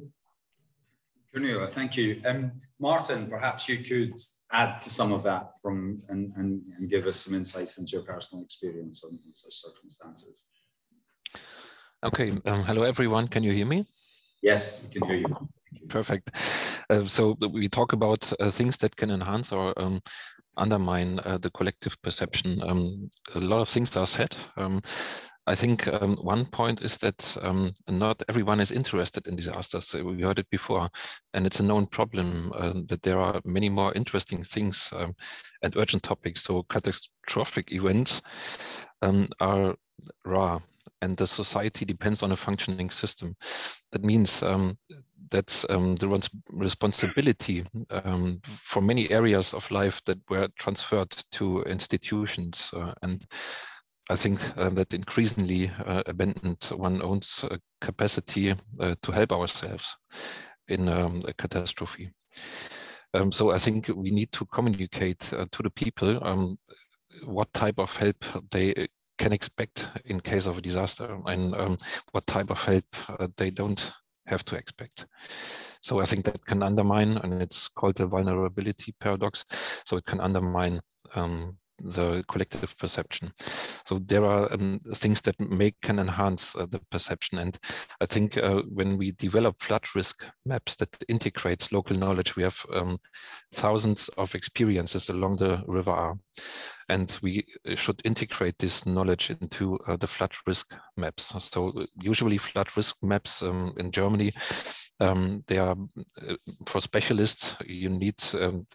Cornelia, thank you. Um, Martin, perhaps you could add to some of that from and, and, and give us some insights into your personal experience on, such circumstances. Okay, um, hello everyone. Can you hear me? Yes, we can hear you. Perfect. Uh, so we talk about uh, things that can enhance or um, undermine uh, the collective perception. Um, a lot of things are said. Um, I think um, one point is that um, not everyone is interested in disasters. We heard it before, and it's a known problem uh, that there are many more interesting things um, and urgent topics. So catastrophic events um, are rare, and the society depends on a functioning system. That means um, that um, the responsibility for many areas of life that were transferred to institutions uh, and I think uh, that increasingly uh, abandoned one own's uh, capacity uh, to help ourselves in um, a catastrophe. Um, so I think we need to communicate uh, to the people um, what type of help they can expect in case of a disaster and um, what type of help uh, they don't have to expect. So I think that can undermine, and it's called the vulnerability paradox. So it can undermine um, the collective perception. So there are um, things that make can enhance uh, the perception. And I think uh, when we develop flood risk maps that integrates local knowledge, we have um, thousands of experiences along the river. And we uh, should integrate this knowledge into uh, the flood risk maps. So usually flood risk maps um, in Germany um, they are uh, for specialists. You need um,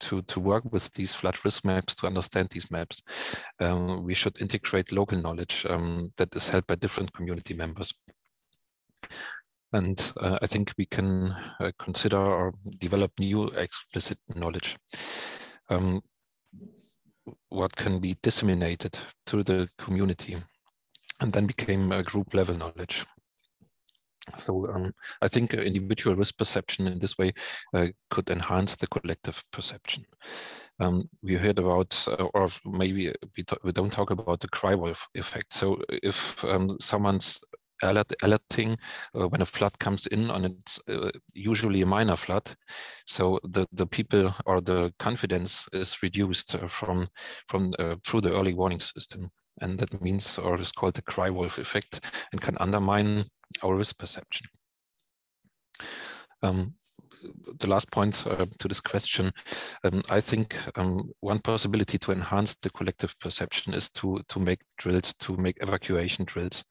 to to work with these flood risk maps to understand these maps. Um, we should integrate local knowledge um, that is held by different community members. And uh, I think we can uh, consider or develop new explicit knowledge. Um, what can be disseminated through the community and then became a group level knowledge. So um, I think individual risk perception in this way uh, could enhance the collective perception. Um, we heard about, uh, or maybe we, we, don't talk about the cry wolf effect. So if um, someone's alert alerting uh, when a flood comes in and it's uh, usually a minor flood so the the people or the confidence is reduced uh, from from through the early warning system and that means or is called the cry wolf effect and can undermine our risk perception. Um, the last point uh, to this question, um, I think um, one possibility to enhance the collective perception is to to make drills, to make evacuation drills,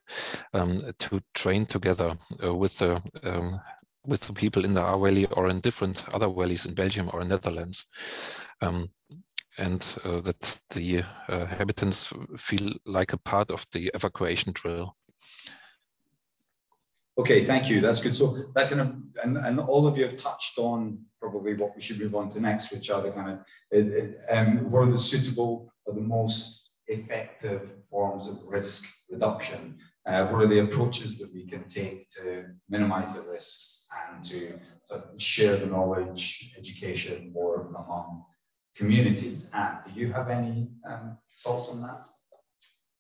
um, to train together uh, with the um, with the people in the Ahr Valley or in different other valleys in Belgium or in Netherlands. Um, and uh, that the uh, habitants feel like a part of the evacuation drill. Okay, thank you. That's good. So that kind of, and, and all of you have touched on probably what we should move on to next, which are the kind of, uh, um, what are the suitable or the most effective forms of risk reduction? Uh, what are the approaches that we can take to minimize the risks and to sort of share the knowledge, education more among communities? And do you have any um, thoughts on that?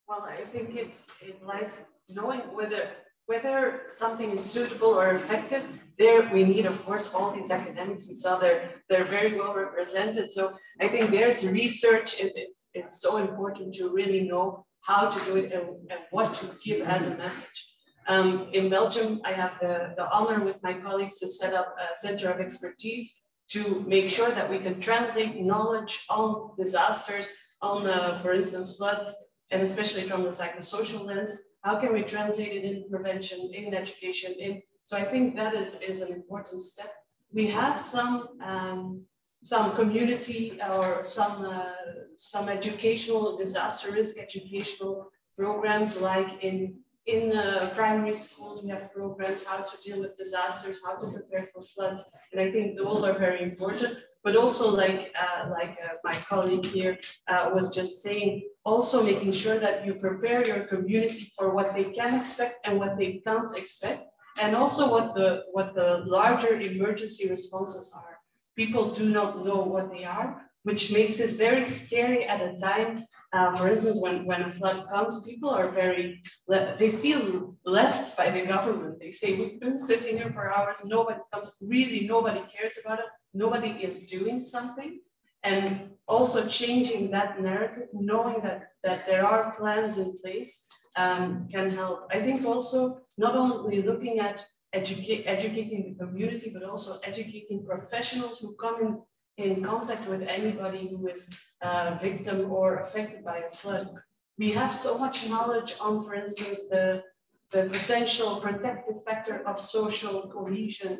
Well, I think it's it lies knowing whether whether something is suitable or effective, there we need, of course, all these academics. We saw they're, they're very well represented. So I think there's research. It's, it's, it's so important to really know how to do it and, and what to give as a message. Um, in Belgium, I have the, the honor with my colleagues to set up a center of expertise to make sure that we can translate knowledge on disasters, on, uh, for instance, floods, and especially from the psychosocial lens, how can we translate it in prevention, in education, in, so I think that is, is an important step. We have some, um, some community or some, uh, some educational disaster risk educational programs like in in uh, primary schools, we have programs how to deal with disasters, how to prepare for floods, and I think those are very important. But also, like uh, like uh, my colleague here uh, was just saying, also making sure that you prepare your community for what they can expect and what they can't expect, and also what the what the larger emergency responses are. People do not know what they are, which makes it very scary at a time uh, for instance, when, when a flood comes, people are very, they feel left by the government. They say, we've been sitting here for hours, nobody comes, really nobody cares about it, nobody is doing something. And also changing that narrative, knowing that, that there are plans in place um, can help. I think also not only looking at educate, educating the community, but also educating professionals who come in in contact with anybody who is a victim or affected by a flood. We have so much knowledge on, for instance, the, the potential protective factor of social cohesion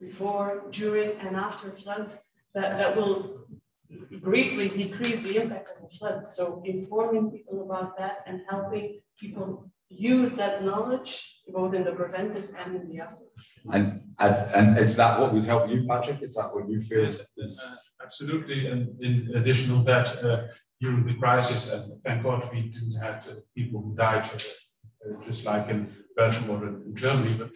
before, during, and after floods that, that will greatly decrease the impact of the floods. So informing people about that and helping people use that knowledge both in the preventive and in the after. And, and, and is that what would help you, Patrick? Is that what you feel is? is... Uh, absolutely. And in addition to that, uh, during the crisis, and thank God we didn't have people who died, uh, just like in Belgium or in, Germany, but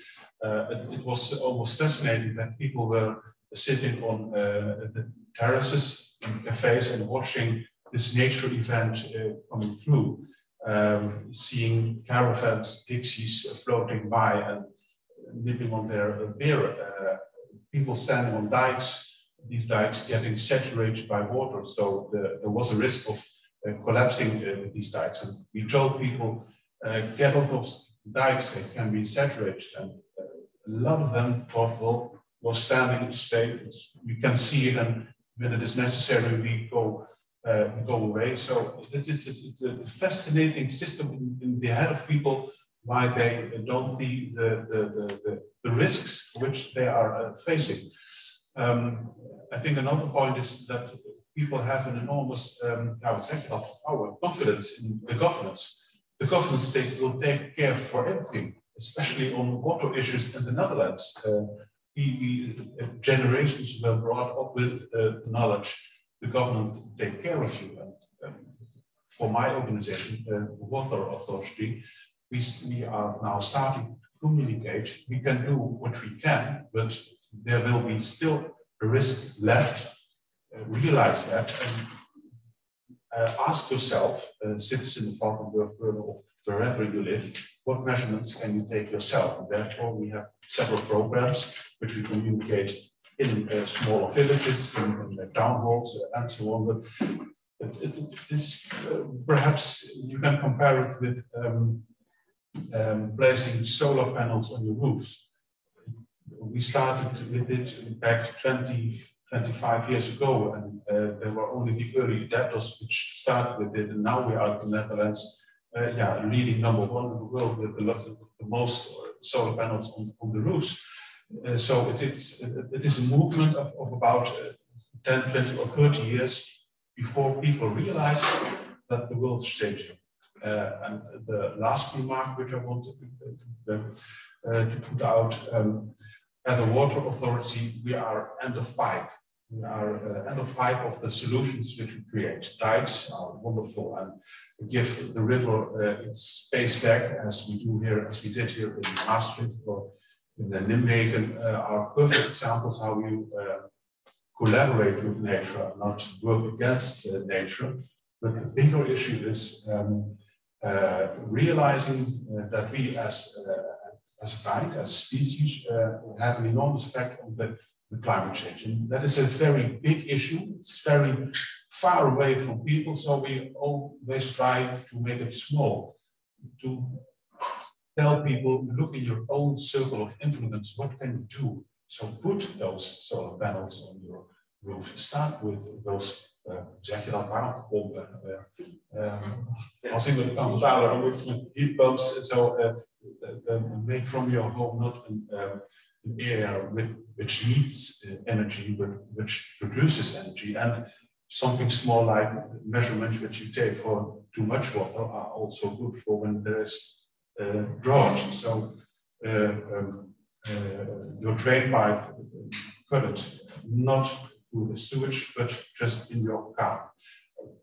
uh, it, it, was almost fascinating that people were sitting on uh, the terraces in cafes and watching this nature event coming through. Um, seeing caravans, Dixies floating by and living on their beer, uh, people standing on dikes, these dikes getting saturated by water. So the, there was a risk of uh, collapsing uh, these dikes. And we told people, uh, those dikes, they can be saturated. And uh, a lot of them thought, well, was standing straight. You can see it, and when it is necessary, we go uh, go away. So this is a fascinating system in, in the head of people why they don't see the, the, the, the, risks which they are uh, facing. Um, I think another point is that people have an enormous, um, I would say, our confidence in the governments. The government state will take care for everything, especially on water issues in the Netherlands. Uh, we, we, uh, generations were brought up with uh, knowledge. The government take care of you. And um, for my organization, the Water Authority, we, we are now starting to communicate. We can do what we can, but there will be still a risk left. Uh, realize that and uh, ask yourself, citizen of Valkenburg, or wherever you live, what measurements can you take yourself? And therefore, we have several programs which we communicate in uh, smaller villages, in, in town halls, uh, and so on. But it, it, it's uh, perhaps you can compare it with um, um, placing solar panels on your roofs. We started with it back 20, 25 years ago, and uh, there were only the early adapters which started with it, and now we are in the Netherlands, uh, yeah, leading number one in the world with the, the most solar panels on, on the roofs. Uh, so it, it's, it is a movement of, of about uh, 10, 20 or 30 years before people realize that the world is changing. Uh, and the last remark which I want to, uh, to put out, um, as a water authority, we are end of pipe. We are uh, end of pipe of the solutions which we create. Dikes are wonderful and give the river uh, its space back as we do here, as we did here in Maastricht or in the Nijmegen uh, are perfect examples how we uh, collaborate with nature, not work against uh, nature. But the bigger issue is um, uh, realizing that we as, as a kind, as a species, have an enormous effect on the, the, climate change. And that is a very big issue. It's very far away from people, so we always try to make it small, to tell people, look in your own circle of influence, what can you do? So put those solar panels on your roof. Start with those uh, zeg je dat warmtepompen. Uh, um, als iemand kan betalen, heat pumps. So uh, make from your home not an, um, an area with, which needs energy, but which produces energy. And something small like measurements which you take for too much water are also good for when there is uh, drought. So uh, um, uh, your drain pipe cut it not through the sewage, but just in your car.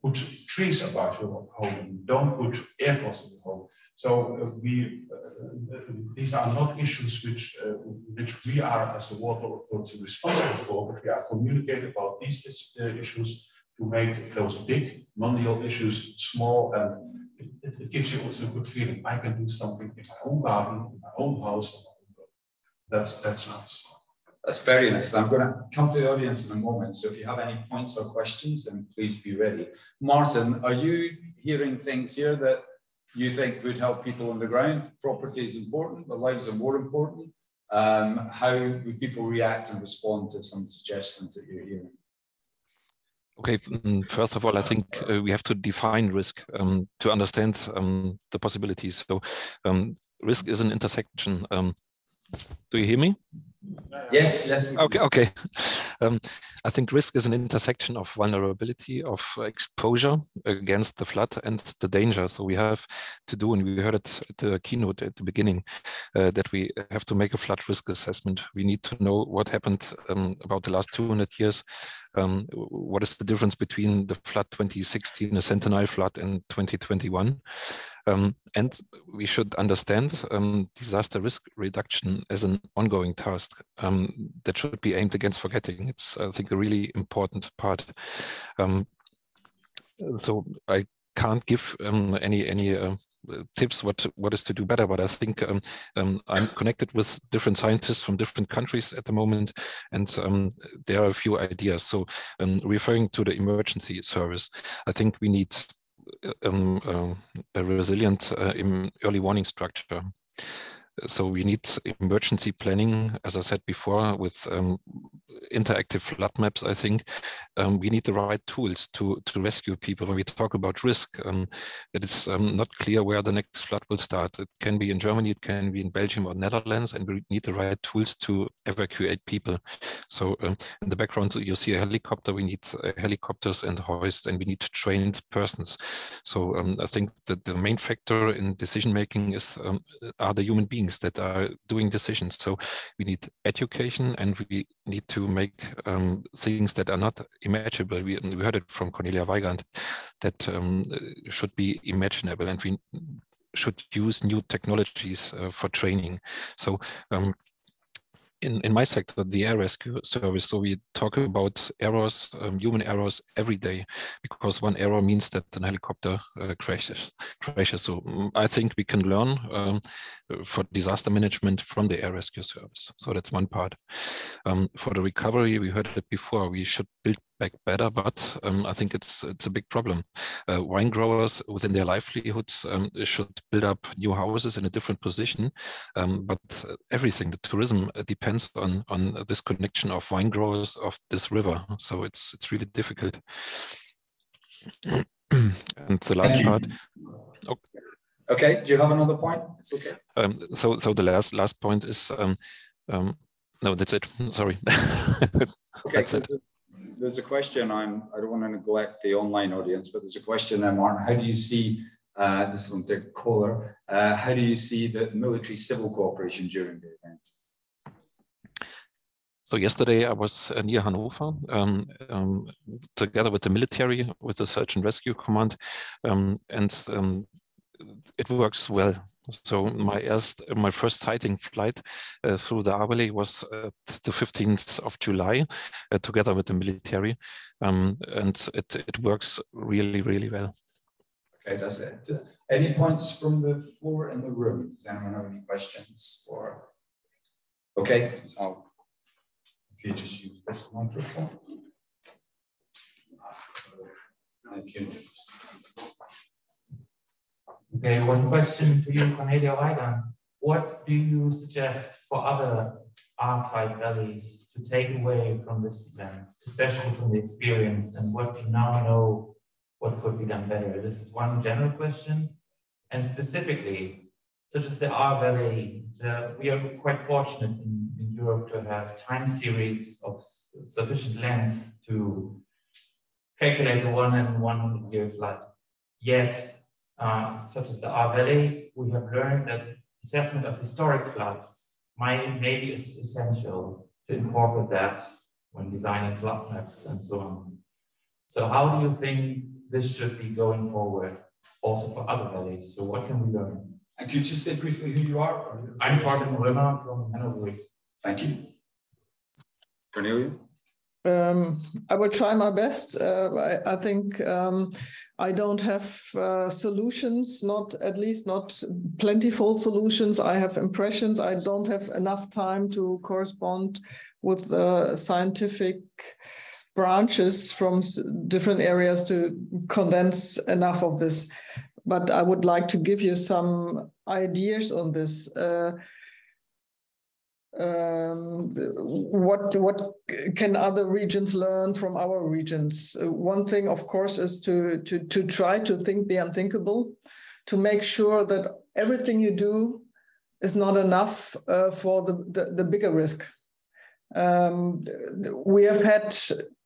Put trees about your home. Don't put air in your home. So uh, we, uh, these are not issues which, uh, which we are as a water authority responsible for, but we are communicating about these uh, issues to make those big mondial issues small and it, it, gives you also a good feeling. I can do something in my own garden, in my own house. That's, that's nice. That's very nice. I'm going to come to the audience in a moment. So if you have any points or questions, then please be ready. Martin, are you hearing things here that you think would help people on the ground? Property is important, but lives are more important. Um, how would people react and respond to some suggestions that you're hearing? Okay, mm, first of all, I think uh, we have to define risk um, to understand um, the possibilities. So, um, risk is an intersection. Um, do you hear me? Yes, yes. Okay, okay. Um, I think risk is an intersection of vulnerability, of exposure against the flood and the danger. So we have to do, and we heard it at the keynote at the beginning, uh, that we have to make a flood risk assessment. We need to know what happened um, about the last 200 years. Um, what is the difference between the flood 2016, the centennial flood, and 2021? Um, and we should understand um, disaster risk reduction as an ongoing task um, that should be aimed against forgetting. It's, I think, a really important part. Um, so I can't give um, any any uh, tips what what is to do better but i think um, um, i'm connected with different scientists from different countries at the moment and um, there are a few ideas so referring to the emergency service i think we need um, uh, a resilient uh, early warning structure. So we need emergency planning, as I said before, with um, interactive flood maps, I think um, we need the right tools to, to rescue people. When we talk about risk, um, it is um, not clear where the next flood will start. It can be in Germany, it can be in Belgium or Netherlands, and we need the right tools to evacuate people. So um, in the background, you see a helicopter, we need uh, helicopters and hoists, and we need trained persons. So um, I think that the main factor in decision making is um, are the human beings that are doing decisions. So we need education and we need to make um, things that are not imaginable. We, we heard it from Cornelia Weigand that um, should be imaginable and we should use new technologies uh, for training. So um, in, in my sector, the air rescue service, so we talk about errors, um, human errors every day, because one error means that an helicopter uh, crashes. crashes. So um, I think we can learn um, for disaster management from the air rescue service. So that's one part. Um, for the recovery, we heard it before, we should build back better, but um, I think it's it's a big problem. Uh, wine growers within their livelihoods um, should build up new houses in a different position, um, but everything, the tourism uh, depends on on this connection of wine growers of this river. So it's it's really difficult. and the last part. Okay. okay. Do you have another point? It's okay. Um, so so the last last point is. Um, um, no, that's it. Sorry. okay, that's it there's a question. I'm. I don't want to neglect the online audience, but there's a question there, Martin. How do you see Uh, this one to Kohler. Uh, how do you see the military civil cooperation during the event? So yesterday I was uh, near Hanover um, um, together with the military, with the search and rescue command, um, and um, it works well. So my first, my first sighting flight uh, through the Ahr was the 15th of July, uh, together with the military, um, and it it works really really well. Okay, that's it. Any points from the floor in the room? Does anyone have any questions? Or okay, so if you just use this microphone. If you Okay, one question to you, Cornelia Weigand. What do you suggest for other Ahr-type valleys to take away from this event, especially from the experience, and what you now know what could be done better? This is one general question. And specifically, such as the Ahr Valley, the, we are quite fortunate in, in Europe to have time series of sufficient length to calculate the one and 100 year flood. Yet, uh, such as the Ahr Valley, we have learned that assessment of historic floods might maybe is essential to incorporate that when designing flood maps and so on. So how do you think this should be going forward also for other valleys? So what can we learn? And could you say briefly who you are? I'm Torben Römer from Hanover. Thank you. Cornelia? Um, I will try my best. Uh, I, I, think um, I don't have uh, solutions, not at least not plentiful solutions. I have impressions. I don't have enough time to correspond with the scientific branches from different areas to condense enough of this. But I would like to give you some ideas on this. Uh, um, what what can other regions learn from our regions? Uh, one thing, of course, is to to to try to think the unthinkable, to make sure that everything you do is not enough uh, for the, the, the bigger risk. Um, we have had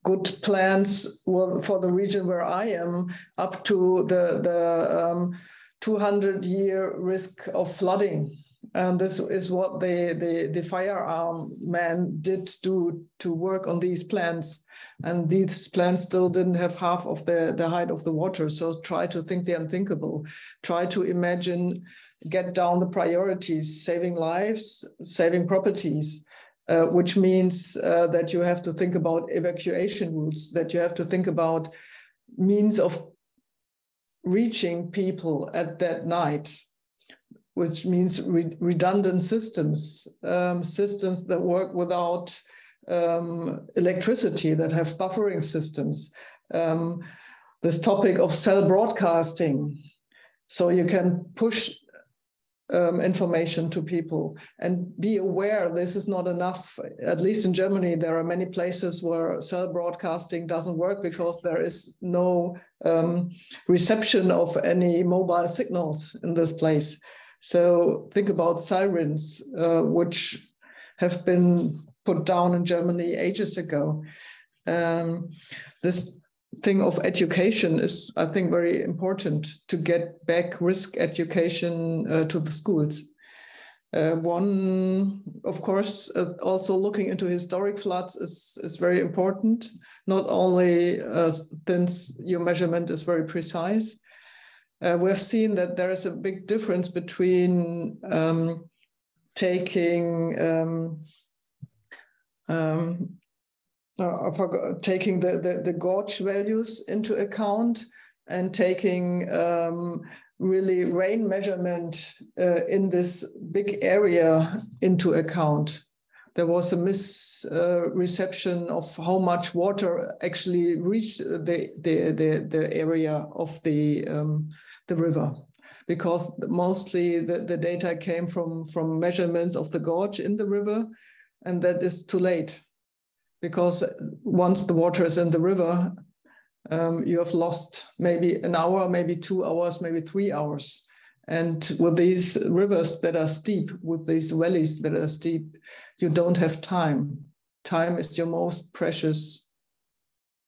good plans for the region where I am up to the the um, 200 year risk of flooding and this is what the, the, the firearm man did do to work on these plants. And these plants still didn't have half of the, the height of the water. So try to think the unthinkable. Try to imagine, get down the priorities, saving lives, saving properties. Uh, which means uh, that you have to think about evacuation routes, that you have to think about means of reaching people at that night which means re redundant systems, um, systems that work without um, electricity, that have buffering systems. Um, this topic of cell broadcasting, so you can push um, information to people and be aware this is not enough. At least in Germany, there are many places where cell broadcasting doesn't work because there is no um, reception of any mobile signals in this place. So think about sirens, uh, which have been put down in Germany ages ago. Um, this thing of education is, I think, very important to get back risk education uh, to the schools. Uh, one, of course, uh, also looking into historic floods is, is very important, not only uh, since your measurement is very precise, uh, we've seen that there is a big difference between um, taking um, um, uh, taking the, the, the, gorge values into account and taking um, really rain measurement uh, in this big area into account. There was a misreception uh, of how much water actually reached the, the, the, the area of the um, the river because mostly the, the data came from, from measurements of the gorge in the river, and that is too late because once the water is in the river, um, you have lost maybe an hour, maybe two hours, maybe three hours. And with these rivers that are steep, with these valleys that are steep, you don't have time. Time is your most precious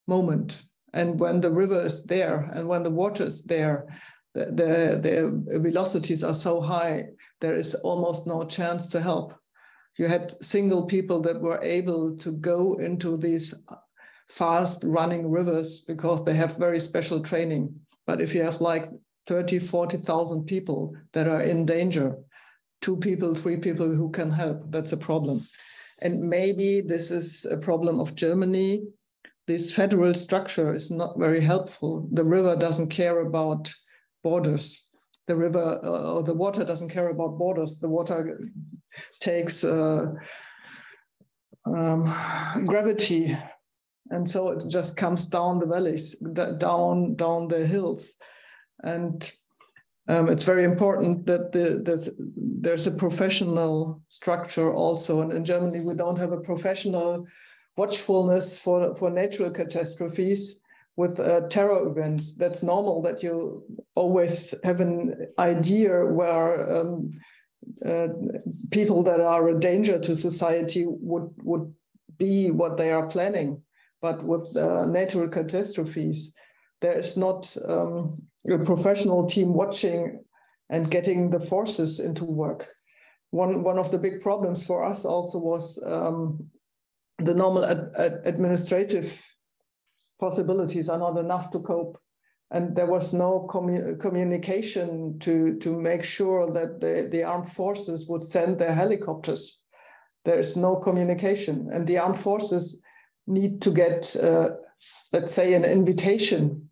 moment. And when the river is there and when the water is there, the, the, velocities are so high, there is almost no chance to help. You had single people that were able to go into these fast running rivers because they have very special training. But if you have like 30, 40,000 people that are in danger, two people, three people who can help, that's a problem. And maybe this is a problem of Germany. This federal structure is not very helpful. The river doesn't care about borders. The river uh, or the water doesn't care about borders. The water takes uh, um, gravity, and so it just comes down the valleys, down down the hills, and um, it's very important that the, that there's a professional structure also. And in Germany, we don't have a professional watchfulness for, for natural catastrophes with uh, terror events. That's normal that you always have an idea where um, uh, people that are a danger to society would would be what they are planning. But with uh, natural catastrophes, there is not um, a professional team watching and getting the forces into work. One one of the big problems for us also was um, the normal ad, ad administrative possibilities are not enough to cope. And there was no commu communication to, to make sure that the, the armed forces would send their helicopters. There is no communication. And the armed forces need to get, uh, let's say, an invitation.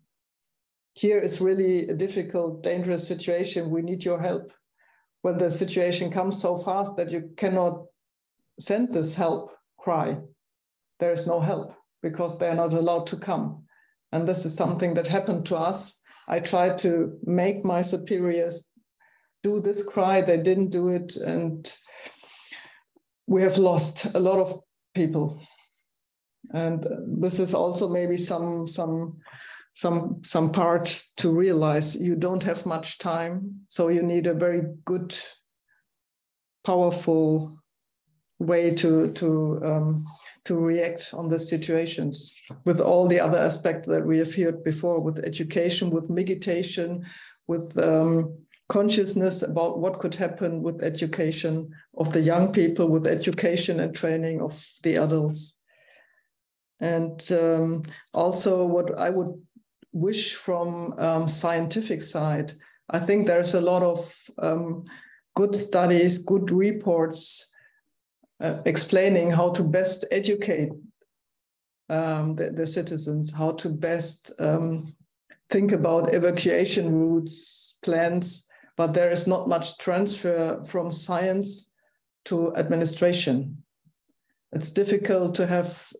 Here is really a difficult, dangerous situation. We need your help. When the situation comes so fast that you cannot send this help cry, there is no help because they're not allowed to come. And this is something that happened to us. I tried to make my superiors do this cry, they didn't do it. And we have lost a lot of people. And this is also maybe some, some, some, some part to realize you don't have much time. So you need a very good, powerful way to, to um, to react on the situations with all the other aspects that we have heard before with education, with meditation, with um, consciousness about what could happen with education of the young people, with education and training of the adults. And um, also what I would wish from um, scientific side, I think there's a lot of um, good studies, good reports uh, explaining how to best educate um, the, the, citizens, how to best um, think about evacuation routes, plans, but there is not much transfer from science to administration. It's difficult to have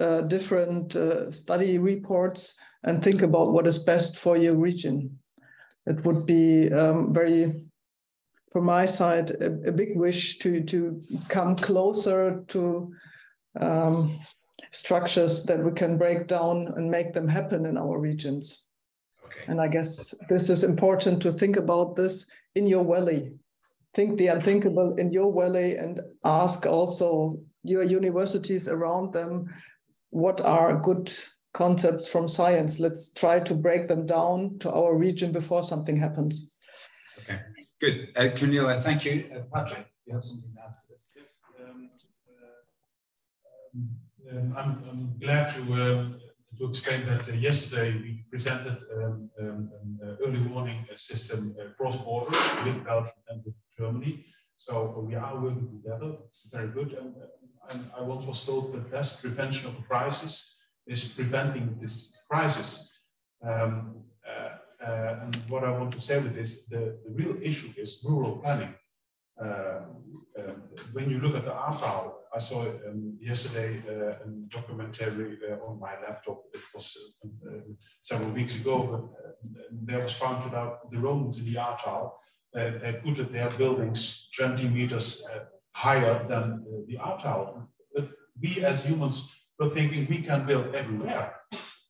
uh, different uh, study reports and think about what is best for your region. It would be um, very from my side, a, a big wish to, to come closer to um, structures that we can break down and make them happen in our regions. Okay. And I guess this is important to think about this in your valley. Think the unthinkable in your valley and ask also your universities around them what are good concepts from science. Let's try to break them down to our region before something happens. Good. Uh, Cornelia, thank you. Uh, Patrick, you have something to add to this? Yes. Um, uh, um, I'm, I'm, glad to, um, to explain that uh, yesterday we presented um, um, an uh, early warning system cross border with Belgium and with Germany. So we are working together. It's very good. And, and I once was told the best prevention of a crisis is preventing this crisis. Um, uh, uh, and what I want to say with this, the, the real issue is rural planning. Uh, uh, when you look at the Aargau, I saw um, yesterday uh, a documentary uh, on my laptop. It was uh, several weeks ago, but there was found out the Romans in the Aargau, they put their buildings 20 meters higher than the Aargau. But we as humans were thinking we can build everywhere.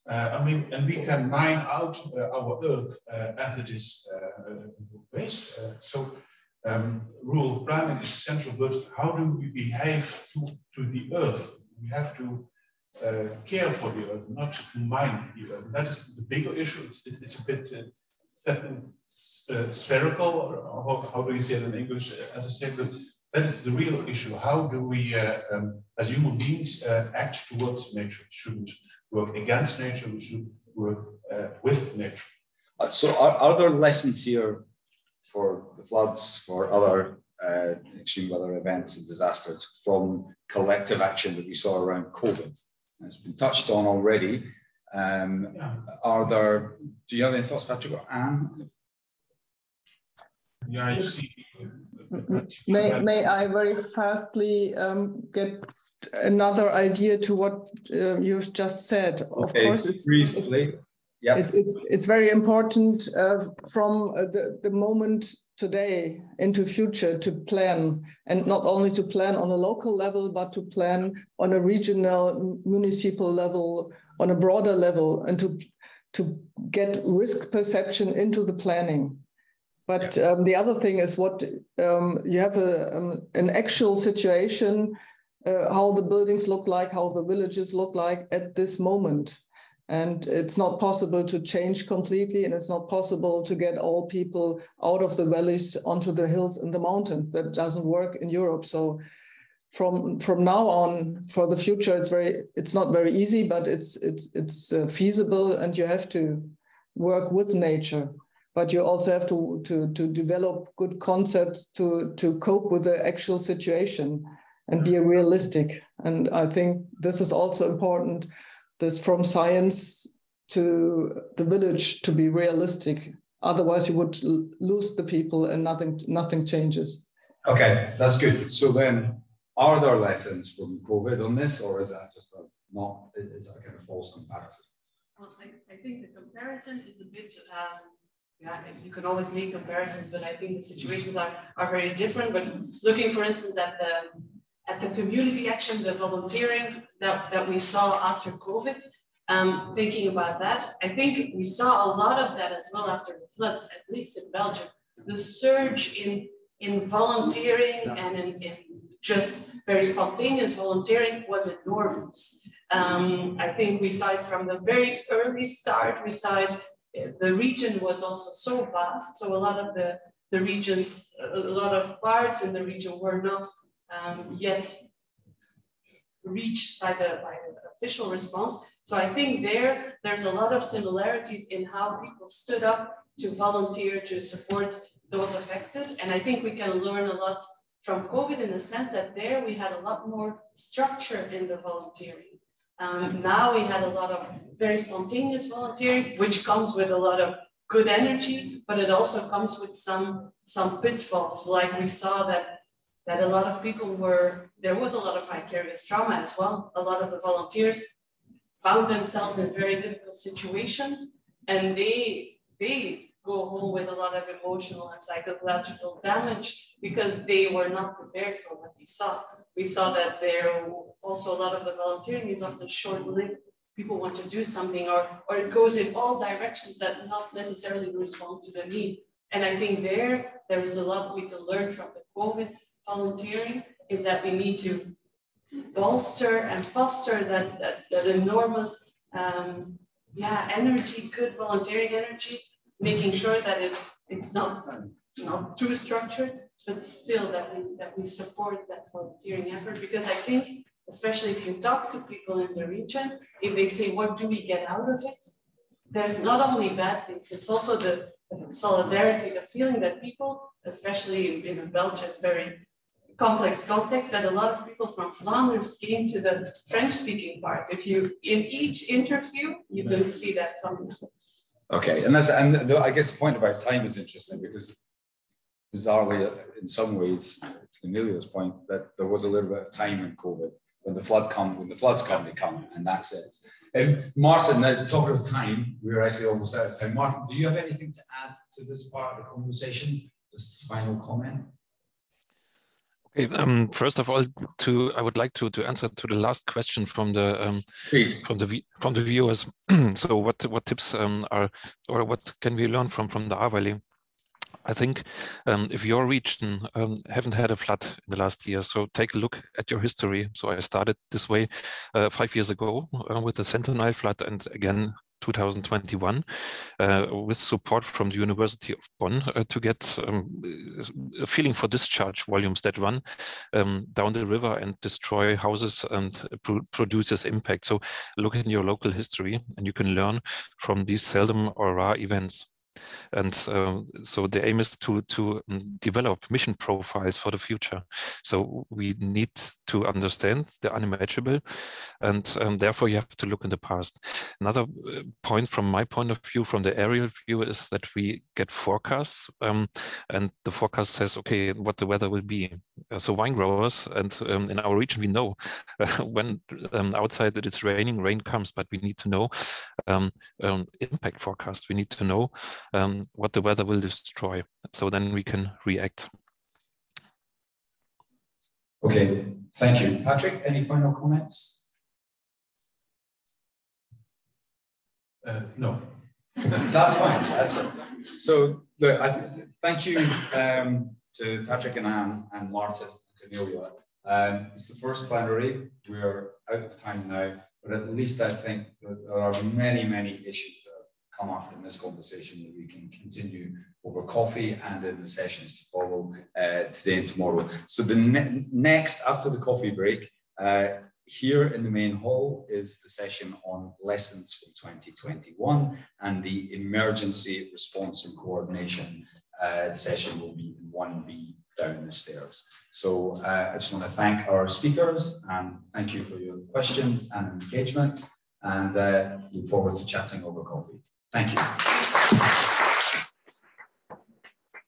Uh, I mean, and we can mine out uh, our earth uh, as it is waste. so um, rural planning is essential, but how do we behave to, to the earth? We have to uh, care for the earth, not to mine the earth. that is the bigger issue. It's, it's, it's a bit uh, uh, spherical, or how, do you say it in English? As I said, that is the real issue. How do we, uh, um, as human beings, uh, act towards nature? Shouldn't work against nature, we should work uh, with nature. Uh, so are, are there lessons here for the floods, for other uh, extreme weather events and disasters from collective action that we saw around COVID? It's been touched on already. Um, yeah. Are there, do you have any thoughts, Patrick or An? Yeah, I see. May, may I very fastly um, get another idea to what uh, you've just said? Of okay, course, it's, briefly. Yeah. It's, it's, it's very important uh, from uh, the, the moment today into future to plan and not only to plan on a local level, but to plan on a regional municipal level, on a broader level and to, to get risk perception into the planning. But yeah. um, the other thing is what um, you have a, um, an actual situation, uh, how the buildings look like, how the villages look like at this moment. And it's not possible to change completely, and it's not possible to get all people out of the valleys onto the hills and the mountains. That doesn't work in Europe. So from from now on for the future, it's very it's not very easy, but it's it's it's uh, feasible, and you have to work with nature but you also have to, to, to develop good concepts to, to cope with the actual situation and be realistic. And I think this is also important, this from science to the village to be realistic. Otherwise you would lose the people and nothing, nothing changes. Okay, that's good. So then are there lessons from COVID on this or is that just a not, is that kind of false comparison? Well, I, I think the comparison is a bit um, yeah, you can always make comparisons, but I think the situations are, are very different. But looking, for instance, at the at the community action, the volunteering that, that we saw after COVID, um, thinking about that, I think we saw a lot of that as well after the floods, at least in Belgium. The surge in in volunteering and in, in just very spontaneous volunteering was enormous. Um, I think we saw it from the very early start. We saw it the region was also so vast. So a lot of the, the regions, a lot of parts in the region were not um, yet reached by the, by the official response. So I think there, there's a lot of similarities in how people stood up to volunteer, to support those affected. And I think we can learn a lot from COVID in the sense that there we had a lot more structure in the volunteering. Um, now we had a lot of very spontaneous volunteering, which comes with a lot of good energy, but it also comes with some some pitfalls. Like we saw that that a lot of people were there was a lot of vicarious trauma as well. A lot of the volunteers found themselves in very difficult situations, and they they go home with a lot of emotional and psychological damage because they were not prepared for what they saw. We saw that there also a lot of the volunteering is often short-lived. People want to do something or, or it goes in all directions that not necessarily respond to the need. And I think there, there is a lot we can learn from the COVID volunteering is that we need to bolster and foster that, that, that enormous um, yeah, energy, good volunteering energy making sure that it, it's not, not too structured, but still that we, that we support that volunteering effort. Because I think, especially if you talk to people in the region, if they say, what do we get out of it? There's not only bad things, it's also the, solidarity, the feeling that people, especially in, a very complex context that a lot of people from Flanders came to the French speaking part. If you, in each interview, you can see that coming. Okay, and that's and the, I guess the point about time is interesting because bizarrely, in some ways, to Emilio's point, that there was a little bit of time in COVID. When the flood come, when the floods come, they come, and that's it. Um, Martin, now talking of time, we're actually almost out of time. Martin, do you have anything to add to this part of the conversation? Just final comment. Um, first of all, to I would like to to answer to the last question from the um, from the from the viewers. so, what what tips um, are or what can we learn from from the Valley? I think um, if your region um, haven't had a flood in the last year, so take a look at your history. So I started this way uh, five years ago uh, with the centennial flood, and again 2021 uh, with support from the University of Bonn uh, to get um, a feeling for discharge volumes that run um, down the river and destroy houses and pro produces impact. So look in your local history and you can learn from these seldom or rare events. And uh, so the aim is to, to um, develop mission profiles for the future. So we need to understand the unimaginable, and um, therefore you have to look in the past. Another uh, point from my point of view, from the aerial view, is that we get forecasts, um, and the forecast says, okay, what the weather will be. Uh, so wine growers, and um, in our region, we know uh, when um, outside that it is raining, rain comes, but we need to know um, impact forecast. We need to know um, what the weather will destroy. So then we can react. Okay, thank you. Patrick, any final comments? Uh, no. That's fine. That's it. So, look, I th thank you um, to Patrick and An and Martin and Cornelia. Um, it's the first plenary. We're out of time now, but at least I think there are many, many issues come up in this conversation that we can continue over coffee and in the sessions to follow uh, today and tomorrow. So the ne next, after the coffee break, uh, here in the main hall is the session on lessons from 2021 and the emergency response and coordination uh, session will be in 1B down the stairs. So uh, I just want to thank our speakers and thank you for your questions and engagement and uh, look forward to chatting over coffee. Thank you.